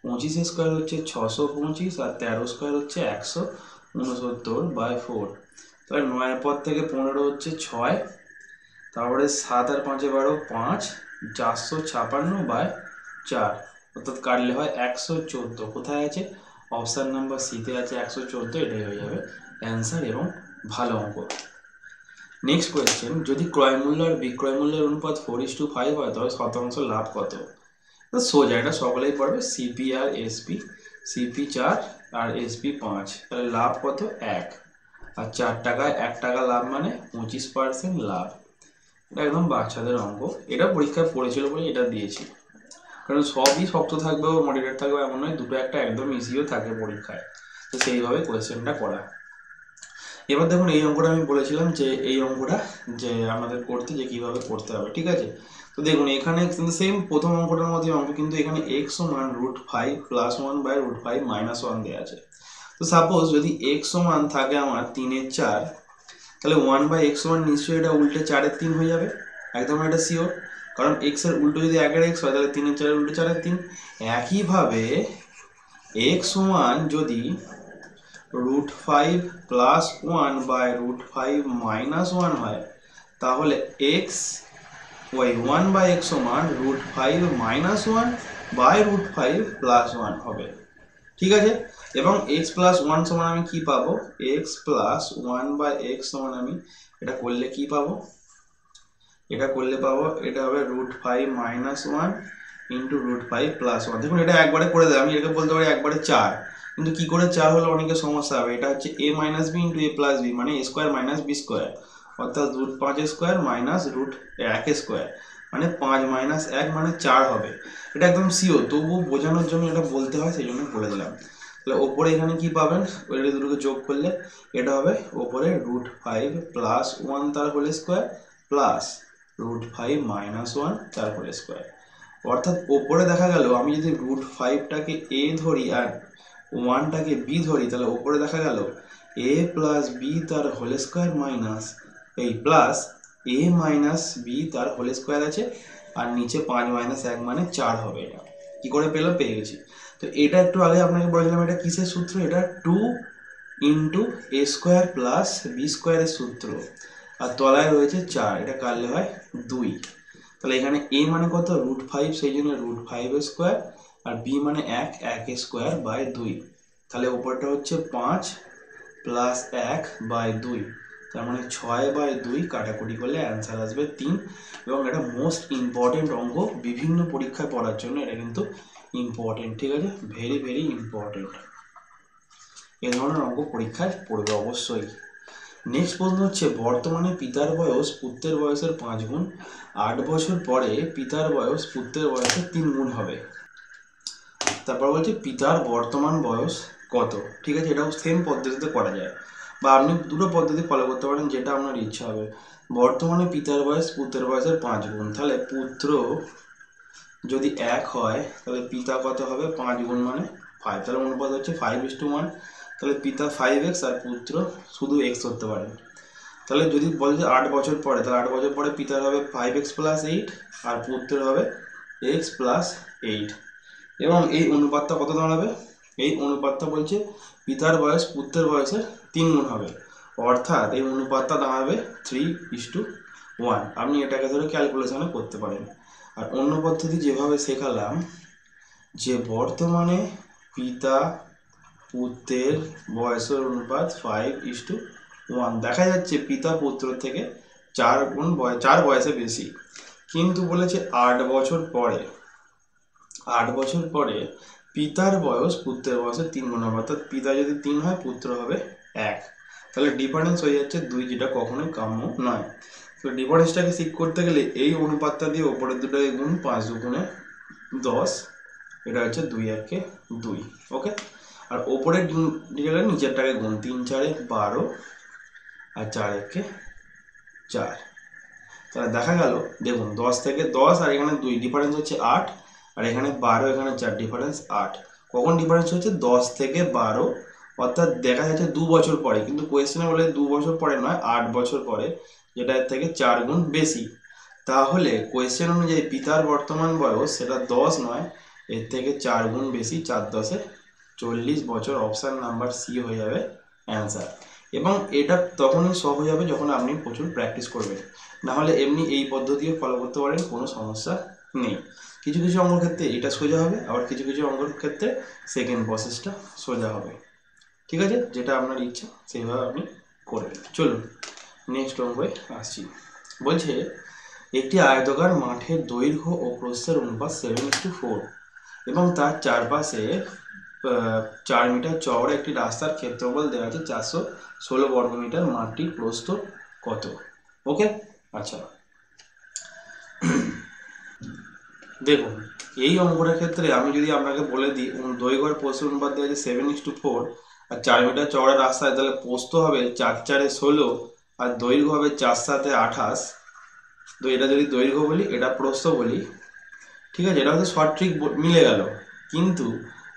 পঁচিশে স্কোয়ার হচ্ছে ছশো পঁচিশ আর তেরো স্কোয়ার হচ্ছে একশো উনসত্তর বাই ফোর তাহলে নয়ের পর থেকে পনেরো হচ্ছে ছয়, তারপরে সাত আর পাঁচে বারো পাঁচ, চারশো ছাপান্ন বাই চার। অর্থাৎ কাটলে হয় একশো চোদ্দ। কোথায় আছে? অপশান নাম্বার সিতে আছে একশো চোদ্দ, এটাই হয়ে যাবে অ্যান্সার এবং ভালো অঙ্ক। নেক্সট কোয়েশ্চেন যদি ক্রয় মূল্য আর বিক্রয় মূল্যের অনুপাত ফোর ইস টু ফাইভ হয় তবে শতাংশ লাভ কত? সোজা এটা সকলেই পড়বে সিপি আর এসপি সিপি চার আর এসপি পাঁচ। তাহলে লাভ কত? এক। আর চার টাকায় এক টাকা লাভ মানে পঁচিশ পার্সেন্ট লাভ। এটা একদম বাচ্চাদের অঙ্ক। এটা পরীক্ষায় পড়েছিল বলে এটা দিয়েছি। কারণ সবই শক্ত থাকবে ও মডারেট থাকবে এমন নয়, দুটো একটা একদম ইজিও থাকে পরীক্ষায়। তো সেইভাবে কোয়েশ্চেনটা করা। এবার দেখুন এই অঙ্কটা আমি বলেছিলাম যে, এই অঙ্কটা যে আমাদের করতে যে কীভাবে করতে হবে, ঠিক আছে? তো দেখুন, এখানে কিন্তু সেম প্রথম অঙ্কটার মধ্যে অঙ্ক কিন্তু এখানে এক্স সমান root five plus one by root five minus one দেওয়া আছে। তো সাপোজ যদি এক্স সমান থাকে আমার তিনের চার, তাহলে ওয়ান বাই এক্স সমান নিশ্চয়ই এটা উল্টে চারের তিন হয়ে যাবে, একদম এটা শিওর কারণ এক্সের উল্টো যদি একের এক্স হয়, তাহলে তিনের চারের উল্টো চারের তিন। একইভাবে এক্স সমান যদি root five plus one by root five minus one হয়, তাহলে এক্স ওই ওয়ান বাই এক্স সমান root five minus one by root five plus one হবে। ঠিক আছে? এবং এক্স প্লাস ওয়ান সমান আমি কি পাবো? X plus one by x সমান আমি এটা করলে কি পাবো? এটা করলে পাবো, এটা হবে root five minus one into root five plus one দেখুন, এটা একবারে করে দেয়। আমি এটাকে বলতে পারি একবারে চার। কিন্তু কি করে চার হলে? অনেকের সমস্যা হবে। এটা হচ্ছে a minus b into a plus b মানে a square minus b square অর্থাৎ রুট পাঁচ স্কোয়ার মাইনাস রুট এক স্কোয়ার মানে পাঁচ মাইনাস এক মানে চার হবে। এটা একদম সিও তবুও বোঝানোর জন্য এটা বলতে হয়, সেই জন্য বলে দিলাম। তাহলে ওপরে এখানে কি পাবেন? ওইটা দুটোকে যোগ করলে এটা হবে ওপরে রুট ফাইভ প্লাস ওয়ান তার whole square plus root five minus one তার হোল স্কোয়ার অর্থাৎ ওপরে দেখা গেল, আমি যদি রুট ফাইভটাকে এ ধরি আর ওয়ানটাকে বি ধরি, তাহলে ওপরে দেখা গেল এ প্লাস বি তার হোল স্কোয়ার মাইনাস এই প্লাস এ মাইনাস বি তার হোল স্কোয়ার আছে, আর নিচে পাঁচ মাইনাস এক মানে চার হবে এটা। কি করে পেলাম? পেয়ে গেছি। তো এটা একটু আগে আপনাকে বলেছিলাম, এটা কিসের সূত্র? এটা two into a square plus b স্কোয়ারের সূত্র। আর তলায় রয়েছে চার, এটা কাটলে হয়? দুই। তাহলে এখানে এ মানে কত? রুট ফাইভ সেই জন্য রুট ফাইভ স্কোয়ার আর বি মানে এক এক স্কোয়ার বাই দুই। তাহলে উপরটা হচ্ছে পাঁচ প্লাস এক বাই দুই। তার মানে ছয় বাই দুই কাটাকুটি করলে অ্যান্সার আসবে তিন এবং এটা মোস্ট ইম্পর্টেন্ট অঙ্গ বিভিন্ন পরীক্ষায় পড়ার জন্য এটা কিন্তু ইম্পর্টেন্ট ঠিক আছে? ভেরি ভেরি ইম্পর্টেন্ট এ ধরনের অঙ্ক পরীক্ষায় পড়বে অবশ্যই। নেক্সট প্রশ্ন হচ্ছে, বর্তমানে পিতার বয়স পুত্রের বয়সের পাঁচ গুণ, আট বছর পরে পিতার বয়স পুত্রের বয়সের তিন গুণ হবে। তারপর বলছে, পিতার বর্তমান বয়স কত? ঠিক আছে, এটাও সেম পদ্ধতিতে করা যায়। বা আপনি দুটো পদ্ধতি ফলো করতে পারেন যেটা আপনার ইচ্ছা হবে। বর্তমানে পিতার বয়স, পুত্রের বয়সের পাঁচ গুণ। তাহলে পুত্র যদি এক হয়, তাহলে পিতা কত হবে? পাঁচ গুণ মানে ফাইভ তাহলে অনুপাত হচ্ছে ফাইভ ইস টু ওয়ান তাহলে পিতা ফাইভ এক্স আর পুত্র শুধু এক্স ধরতে পারেন। তাহলে যদি বলে যে আট বছর পরে, তাহলে আট বছর পরে পিতার হবে ফাইভ এক্স প্লাস এইট আর পুত্রের হবে এক্স প্লাস এইট এবং এই অনুপাতটা কত দাঁড়াবে এই অনুপাতটা বলছে পিতার বয়স, পুত্রের বয়সের তিন গুণ হবে। অর্থাৎ এই অনুপাতটা দাঁড়াবে থ্রি ইস টু ওয়ান আপনি এটাকে ধরে ক্যালকুলেশনে করতে পারেন। আর অন্য পদ্ধতি যেভাবে শেখালাম, যে বর্তমানে পিতা পুত্রের বয়সের অনুপাত ফাইভ ইস টু ওয়ান দেখা যাচ্ছে পিতা পুত্র থেকে চার গুণ চার বয়সে বেশি। কিন্তু বলেছে আট বছর পরে, আট বছর পরে পিতার বয়স পুত্রের বয়সের তিন গুণ অর্থাৎ পিতা যদি তিন হয়, পুত্র হবে এক। তাহলে ডিফারেন্স হয়ে যাচ্ছে দুই, যেটা কখনোই কাম্য নয়। তো ডিফারেন্সটাকে ঠিক করতে গেলে এই অনুপাতটা দিয়ে ওপরের দুটোকে গুণ পাঁচ দুগুণে দশ, এটা হচ্ছে দুই একে দুই ওকে আর ওপরের গেলে নিচেরটাকে গুণ তিন, চারে বারো, আর চার একে চার। তাহলে দেখা গেল, দেখুন, দশ থেকে দশ, আর এখানে দুই ডিফারেন্স হচ্ছে আট, আর এখানে বারো, এখানে চার ডিফারেন্স আট। কখন ডিফারেন্স হচ্ছে? দশ থেকে বারো অর্থাৎ দেখা যাচ্ছে দু বছর পরে, কিন্তু কোয়েশ্চেনে বলে দু বছর পরে নয়, আট বছর পরে, যেটা এর থেকে চার গুণ বেশি। তাহলে কোয়েশ্চেন অনুযায়ী পিতার বর্তমান বয়স সেটা দশ নয়, এর থেকে চার গুণ বেশি, চার দশে চল্লিশ বছর অপশান নাম্বার সি হয়ে যাবে অ্যান্সার এবং এটা তখনই সহজ হবে যখন আপনি প্রচুর প্র্যাকটিস করবেন। নাহলে এমনি এই পদ্ধতিও ফলো করতে পারেন, কোনো সমস্যা নেই। কিছু কিছু অঙ্গর ক্ষেত্রে এটা সোজা হবে, আবার কিছু কিছু অঙ্গর ক্ষেত্রে সেকেন্ড প্রসেসটা সোজা হবে। ঠিক আছে? যেটা আপনার ইচ্ছা, সেইভাবে আপনি করবেন চলুন নেক্সট অঙ্কে আসছি। বলছে, একটি আয়তকার মাঠের দৈর্ঘ্য ও প্রস্থের অনুপাত সেভেন টু ফোর এবং তার চারপাশে চার মিটার চওড়া একটি রাস্তার ক্ষেত্রফল দেওয়া আছে চারশো ষোলো বর্গমিটার মাঠটির প্রস্থ কত? ওকে? আচ্ছা। দেখুন, এই অঙ্কটার ক্ষেত্রে আমি যদি আপনাকে বলে দিই দৈর্ঘ্যের প্রস্থ অনুপাত দেওয়া আছে সেভেন ইস টু ফোর আর চার মিটার চওড়া রাস্তায় তাহলে পোস্ত হবে চার চারে ষোলো আর দৈর্ঘ্য হবে চার সাথে আঠাশ। তো এটা যদি দৈর্ঘ্য বলি, এটা প্রস্থ বলি, ঠিক আছে? এটা হয়তো শর্ট ট্রিক মিলে গেল। কিন্তু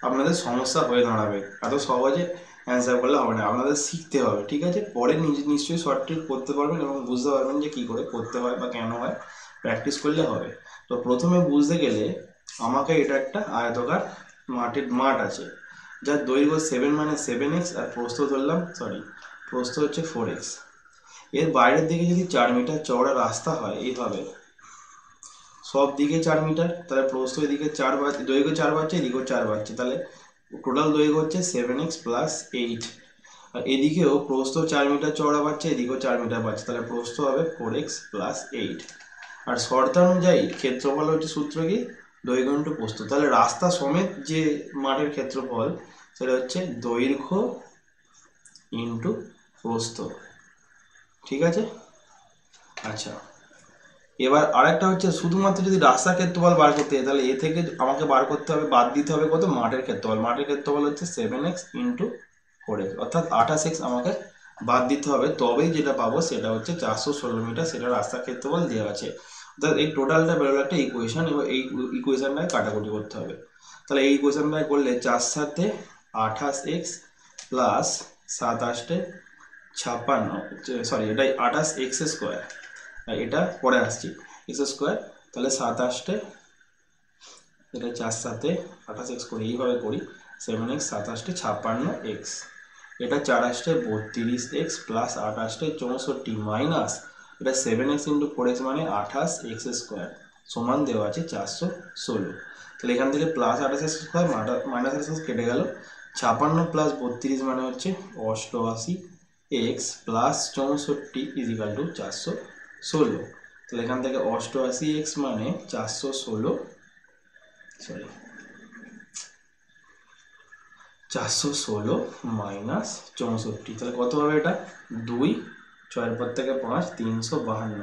আপনাদের সমস্যা হয়ে দাঁড়াবে। এত সহজে অ্যান্সার করলে হবে না। আপনাদের শিখতে হবে, ঠিক আছে? পরে নিজে নিশ্চয়ই শর্ট ট্রিক করতে পারবেন এবং বুঝতে পারবেন যে কী করে করতে হয় বা কেন হয়। প্র্যাকটিস করলে হবে। তো প্রথমে বুঝতে গেলে আমাকে এটা একটা আয়তকার মাঠের মাঠ আছে। যার দৈর্ঘ্য সেভেন মানে সেভেন এক্স আর প্রস্থ ধরলাম সরি প্রস্থ হচ্ছে ফোর এক্সের বাইরের দিকে যদি চার মিটার চওড়া রাস্তা হয় এইভাবে সব দিকে চার মিটার, তাহলে প্রস্থ এদিকে চার বাড়ছে দৈর্ঘ্য চার বাড়ছে, এদিকেও চার বাড়ছে। তাহলে টোটাল দৈর্ঘ্য হচ্ছে সেভেন এক্স প্লাস এইট আর এদিকেও প্রস্থ চার মিটার চওড়া বাড়ছে, এদিকেও চার মিটার বাড়ছে, তাহলে প্রস্থ হবে ফোর এক্স প্লাস এইট আর শর্তানুযায়ী ক্ষেত্রফল হচ্ছে সূত্র কি? ইন্টু প্রস্থ তাহলে রাস্তা সমেত যে মাঠের ক্ষেত্রফল, সেটা হচ্ছে দৈর্ঘ্য ইন্টু প্রস্থ ঠিক আছে? আচ্ছা। এবার আরেকটা হচ্ছে, শুধুমাত্র যদি রাস্তার ক্ষেত্রফল বার করতে হয় তাহলে এ থেকে আমাকে বার করতে হবে, বাদ দিতে হবে কত? মাঠের ক্ষেত্রফল। মাঠের ক্ষেত্রফল হচ্ছে seven x into four x অর্থাৎ আঠাশ এক্স আমাকে বাদ দিতে হবে। তবেই যেটা পাবো সেটা হচ্ছে চারশো ষোলো মিটার, সেটা রাস্তার ক্ষেত্রফল দেওয়া আছে। এই টোটালটা বেরোলো একটা ইকুয়েশন এবার এই ইকুয়েশনটাকে কাটাকুটি করতে হবে। তাহলে এই ইকুয়েশনটায় করলে চার সাথে আঠাশ এক্স প্লাস সাত আষ্টে ছাপ্পান্ন সরি এটা আঠাশ এক্স স্কোয়ার এটা পরে আসছি এক্স স্কোয়ার তাহলে সাতাশটে এটা চার সাথে আঠাশ এক্স করি, এইভাবে করি সেভেন এক্স সাতাশটে ছাপ্পান্ন এক্স এটা চার আসটে বত্রিশ এক্স প্লাস আঠাশটে চৌষট্টি মাইনাস এটা seven x into four x মানে আঠাশ এক্স স্কোয়ার সমান দেওয়া আছে চারশো ষোলো। তাহলে এখান থেকে প্লাস আঠাশ এক্স স্কোয়ার মাইনাস আঠাশ কেটে গেল। ছাপান্ন প্লাস বত্রিশ মানে হচ্ছে অষ্টআশি এক্স প্লাস চৌষট্টি ইজিক্যাল টু চারশো ষোলো। তাহলে এখান থেকে অষ্টআশি এক্স মানে চারশো ষোলো। সরি চারশো ষোলো মাইনাস চৌষট্টি। তাহলে কত হবে এটা? দুই ছয়ের পর থেকে পাঁচ, তিনশো বাহান্ন।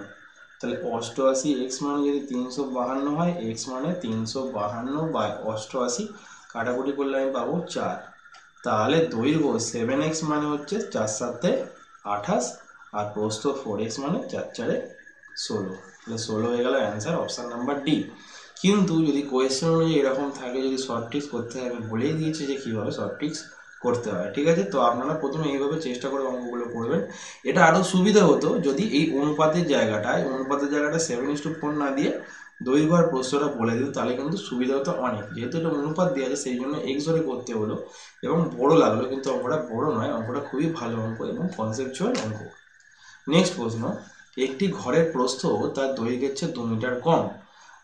তাহলে অষ্টআশি এক্স মানে যদি তিনশো বাহান্ন হয় এক্স মানে তিনশো বাহান্ন বাই অষ্টআশি, কাটাকুটি করলে আমি পাবো চার। তাহলে দৈর্ঘ্য সেভেন এক্স মানে হচ্ছে চার সাতে আঠাশ, আর প্রস্থ ফোর এক্স মানে চার চারে ষোলো। তাহলে ষোলো হয়ে গেল অ্যান্সার অপশান নাম্বার ডি কিন্তু যদি কোয়েশ্চেন অনুযায়ী এরকম থাকে, যদি শর্ট ট্রিক্স করতে হয়, আমি বলেই দিয়েছি যে কীভাবে শর্ট ট্রিক্স করতে হয়, ঠিক আছে? তো আপনারা প্রথমে এইভাবে চেষ্টা করে অঙ্কগুলো করবেন। এটা আরও সুবিধা হতো যদি এই অনুপাতের জায়গাটায়, অনুপাতের জায়গাটা সেভেন ইস টু ফোর না দিয়ে দৈর্ঘ্য আর প্রস্থটা বলে দিত, তাহলে কিন্তু সুবিধা হতো অনেক। যেহেতু এটা অনুপাত দেওয়া আছে, সেই জন্য এক্স ধরে করতে হলো এবং বড় লাগল, কিন্তু অঙ্কটা বড় নয়, অঙ্কটা খুবই ভালো অঙ্ক এবং কনসেপচুয়াল অঙ্ক। নেক্সট প্রশ্ন, একটি ঘরের প্রস্থ তার দৈর্ঘ্যের চেয়ে দু মিটার কম।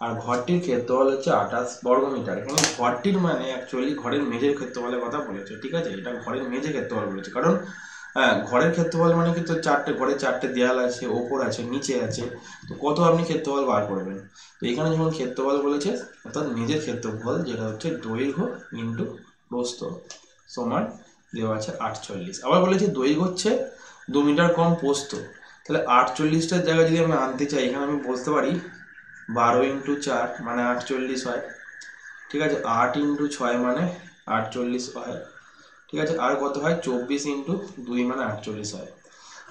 আর ঘরটির ক্ষেত্রফল হচ্ছে আঠাশ বর্গ মিটার এখানে ঘরটির মানে অ্যাকচুয়ালি ঘরের মেঝের ক্ষেত্রফলের কথা বলেছে, ঠিক আছে? এটা ঘরের মেঝে ক্ষেত্রফল বলেছে। কারণ ঘরের ক্ষেত্রফল মানে কিন্তু চারটে, ঘরে চারটে দেয়াল আছে, ওপর আছে, নিচে আছে। তো কত আপনি ক্ষেত্রফল বার করবেন? তো এখানে যখন ক্ষেত্রফল বলেছে, অর্থাৎ মেঝের ক্ষেত্রফল, যেটা হচ্ছে দৈর্ঘ্য ইন্টু প্রস্থ সমান দেওয়া আছে আটচল্লিশ। আবার বলেছে দৈর্ঘ্য হচ্ছে দু মিটার কম প্রস্থ। তাহলে আটচল্লিশটার জায়গায় যদি আমি আনতে চাই, এখানে আমি বলতে পারি বারো ইন্টু চার মানে আটচল্লিশ হয়। ঠিক আছে? আট ইন্টু ছয় মানে আটচল্লিশ হয়। ঠিক আছে? আর কত হয়? চব্বিশ ইন্টু দুই মানে আটচল্লিশ হয়।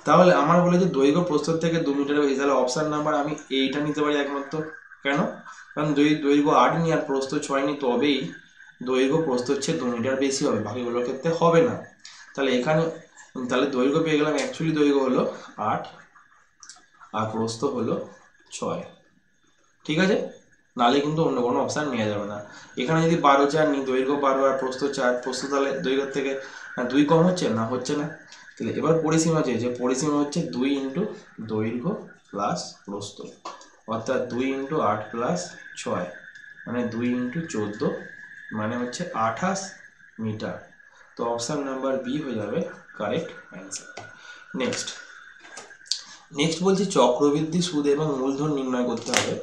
তাহলে আমার বলেছে দৈর্ঘ্য প্রস্থর থেকে দু মিটার বেশি, তাহলে অপশান নাম্বার আমি এইটা নিতে পারি একমাত্র। কেন? কারণ দৈর্ঘ্য আট নি আর প্রস্থ ছয় নি তবেই দৈর্ঘ্য প্রস্থ হচ্ছে দু মিটার বেশি হবে। বাকিগুলোর ক্ষেত্রে হবে না। তাহলে এখানে, তাহলে দৈর্ঘ্য পেয়ে গেলাম। অ্যাকচুয়ালি দৈর্ঘ্য হলো আট আর প্রস্থ হলো ছয়। ঠিক আছে? নালে কিন্তু অন্য কোনো অপশান নেওয়া যাবে না। এখানে যদি বারো চার নিই, দৈর্ঘ্য বারো আর প্রস্থ চার, প্রস্থ তাহলে দৈর্ঘ্য থেকে দুই কম হচ্ছে? না হচ্ছে না। তাহলে এবার পরিসীমা চেয়েছে পরিসীমা হচ্ছে দুই ইন্টু দৈর্ঘ্য প্লাস প্রস্থ, অর্থাৎ দুই ইন্টু আট প্লাস ছয় মানে দুই ইন্টু চোদ্দ মানে হচ্ছে আঠাশ মিটার। তো অপশান নাম্বার বি হয়ে যাবে কারেক্ট অ্যান্সার নেক্সট নেক্সট বলছি চক্রবৃদ্ধি সুদ এবং মূলধন নির্ণয় করতে হবে।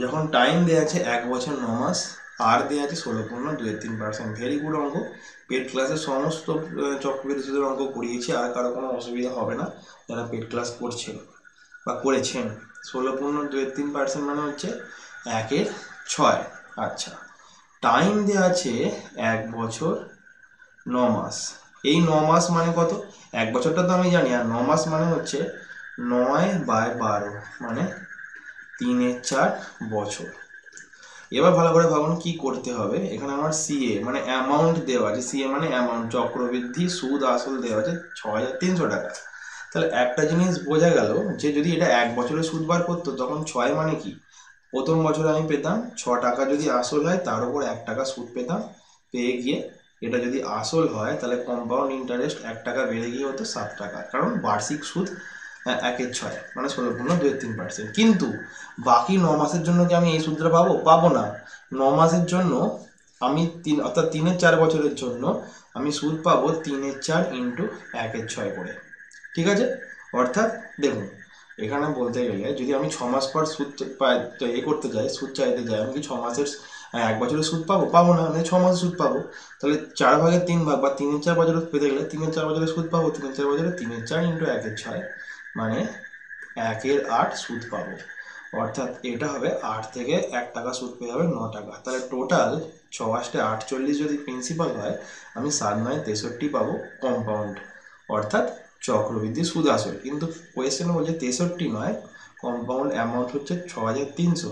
যখন টাইম দেওয়া আছে এক বছর ন মাস আর দেওয়া আছে ষোলো পূর্ণ দুয়ের তিন পার্সেন্ট ভেরি গুড অঙ্ক। পেড ক্লাসে সমস্ত আহ, চক্রবৃদ্ধি সুদের অঙ্ক করিয়েছি আর কারও কোনো অসুবিধা হবে না। যারা পেড ক্লাস করছেন বা করেছেন ষোলো পূর্ণ দুয়ের তিন পার্সেন্ট মানে হচ্ছে একের ছয়। আচ্ছা টাইম দেওয়া আছে এক বছর ন মাস। এই ন মাস মানে কত? এক বছরটা তো আমি জানি আর ন মাস মানে হচ্ছে নয় বাই বারো মানে তিনের চার বছর। এবার ভালো করে ভাবুন কি করতে হবে। এখানে আমার সিএ মানে অ্যামাউন্ট দেওয়া আছে। সিএ মানে অ্যামাউন্ট চক্রবৃদ্ধি, সুদ, আসল দেওয়া আছে ছ হাজার তিনশো টাকা। তাহলে একটা জিনিস বোঝা গেল যে যদি এটা এক বছরে সুদ বার করতো, তখন ছয় মানে কি? প্রথম বছরে আমি পেতাম, ছ টাকা যদি আসল হয়, তার উপর এক টাকা সুদ পেতাম। পেয়ে গিয়ে এটা যদি আসল হয়, তাহলে কম্পাউন্ড ইন্টারেস্ট এক টাকা বেড়ে গিয়ে হতো সাত টাকা। কারণ বার্ষিক সুদ আহ, একের ছয় মানে ষোলো পূর্ণ দুই তিন পার্সেন্ট কিন্তু বাকি ন মাসের জন্য কি আমি এই সুদটা পাবো? পাবো না। ন মাসের জন্য আমি তিন অর্থাৎ তিনের চার বছরের জন্য আমি সুদ পাবো তিনের চার ইন্টু একের ছয় করে। ঠিক আছে? অর্থাৎ দেখুন এখানে বলতে গেলে যদি আমি ছ মাস পর সুদ এ করতে যাই সুদ চাইতে যাই আমি কি ছ মাসের এক বছরের সুদ পাবো? পাবো না আমি ছ মাসের সুদ পাবো। তাহলে চার ভাগের তিন ভাগ বা তিনের চার বছরের পেতে গেলে তিনের চার বছরের সুদ পাবো তিনের চার বছরে তিনের চার ইন্টু একের ছয়। মানে একের আট সুদ পাবো। অর্থাৎ এটা হবে আট থেকে এক টাকা সুদ পেয়ে যাবে ন টাকা। তাহলে টোটাল ছ আষ্টে আটচল্লিশ যদি প্রিন্সিপাল হয়, আমি সাত নয় তেষট্টি পাবো কম্পাউন্ড অর্থাৎ চক্রবৃদ্ধি সুদ আসল কিন্তু কোয়েশ্চেনে বলছে তেষট্টি নয় কম্পাউন্ড অ্যামাউন্ট হচ্ছে ছ হাজার তিনশো।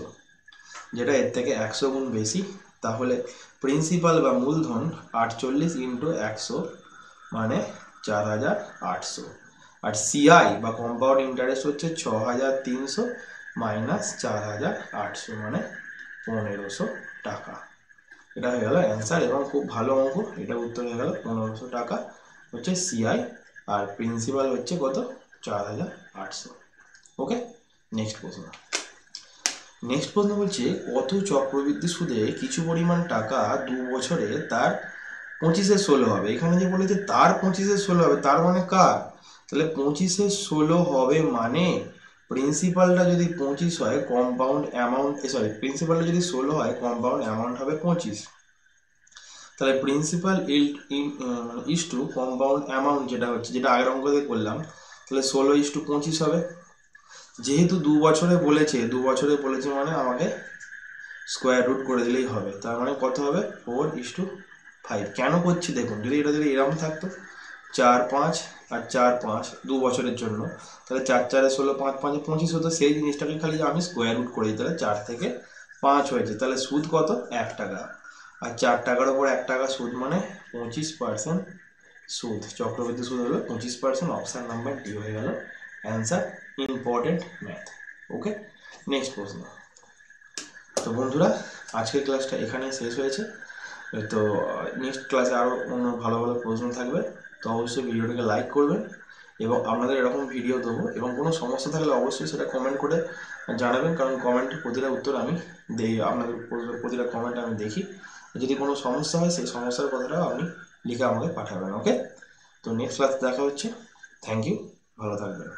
যেটা এর থেকে একশো গুণ বেশি। তাহলে প্রিন্সিপাল বা মূলধন আটচল্লিশ ইন্টু একশো মানে চার হাজার আটশো। আর সিআই বা কম্পাউন্ড ইন্টারেস্ট হচ্ছে ছ হাজার তিনশো মাইনাস চার হাজার আটশো মানে পনেরোশো টাকা। এটা হয়ে গেল অ্যান্সার এবং খুব ভালো অঙ্ক, এটা উত্তর হয়ে গেল পনেরোশো টাকা হচ্ছে সিআই আর প্রিন্সিপাল হচ্ছে কত? চার হাজার আটশো। ওকে নেক্সট প্রশ্ন। নেক্সট প্রশ্ন বলছে, কত চক্রবৃদ্ধি সুদে কিছু পরিমাণ টাকা দু বছরে তার পঁচিশে ষোলো হবে? এখানে যে বলেছে তার পঁচিশে ষোলো হবে, তার মানে কার? তাহলে পঁচিশে ষোলো হবে মানে প্রিন্সিপালটা যদি পঁচিশ হয় কম্পাউন্ড অ্যামাউন্ট সরি প্রিন্সিপালটা যদি ষোলো হয় কম্পাউন্ড অ্যামাউন্ট হবে পঁচিশ। তাহলে principal is to compound amount যেটা হচ্ছে, যেটা আগের অঙ্কতে করলাম, তাহলে ষোলো ইস টু পঁচিশ হবে। যেহেতু দু বছরে বলেছে, দু বছরে বলেছে মানে আমাকে স্কোয়ার রুট করে দিলেই হবে। তার মানে কত হবে? ফোর ইস টু ফাইভ কেন করছি দেখুন, যদি এটা যদি এরকম থাকতো, চার, পাঁচ আর চার পাঁচ, দু বছরের জন্য। তাহলে চার চারে ষোলো, পাঁচ, পাঁচে পঁচিশ হতো, সেই জিনিসটাকে খালি আমি স্কোয়ার রুট করে দিই। তাহলে চার থেকে পাঁচ হয়েছে। তাহলে সুদ কত? এক টাকা। আর চার টাকার ওপর এক টাকা সুদ মানে পঁচিশ পার্সেন্ট সুদ। চক্রবৃদ্ধি সুদ হলো পঁচিশ পার্সেন্ট অপশান নাম্বার ডি হয়ে গেল। Answer important math okay next প্রশ্ন। তো বন্ধুরা, আজকের ক্লাসটা এখানেই শেষ হয়েছে। তো নেক্সট ক্লাসে আরও অন্য ভালো ভালো প্রশ্ন থাকবে। তো অবশ্যই ভিডিওটাকে লাইক করবেন এবং আপনাদের এরকম ভিডিও দেবো। এবং কোনো সমস্যা থাকলে অবশ্যই সেটা কমেন্ট করে জানাবেন, কারণ কমেন্টের প্রতিটা উত্তর আমি দেই, আপনাদের প্রতিটা কমেন্ট আমি দেখি। যদি কোনো সমস্যা হয়, সেই সমস্যার কথাটাও আপনি লিখে আমাকে পাঠাবেন ওকে তো নেক্সট ক্লাস দেখা হচ্ছে। থ্যাংক ইউ ভালো থাকবেন।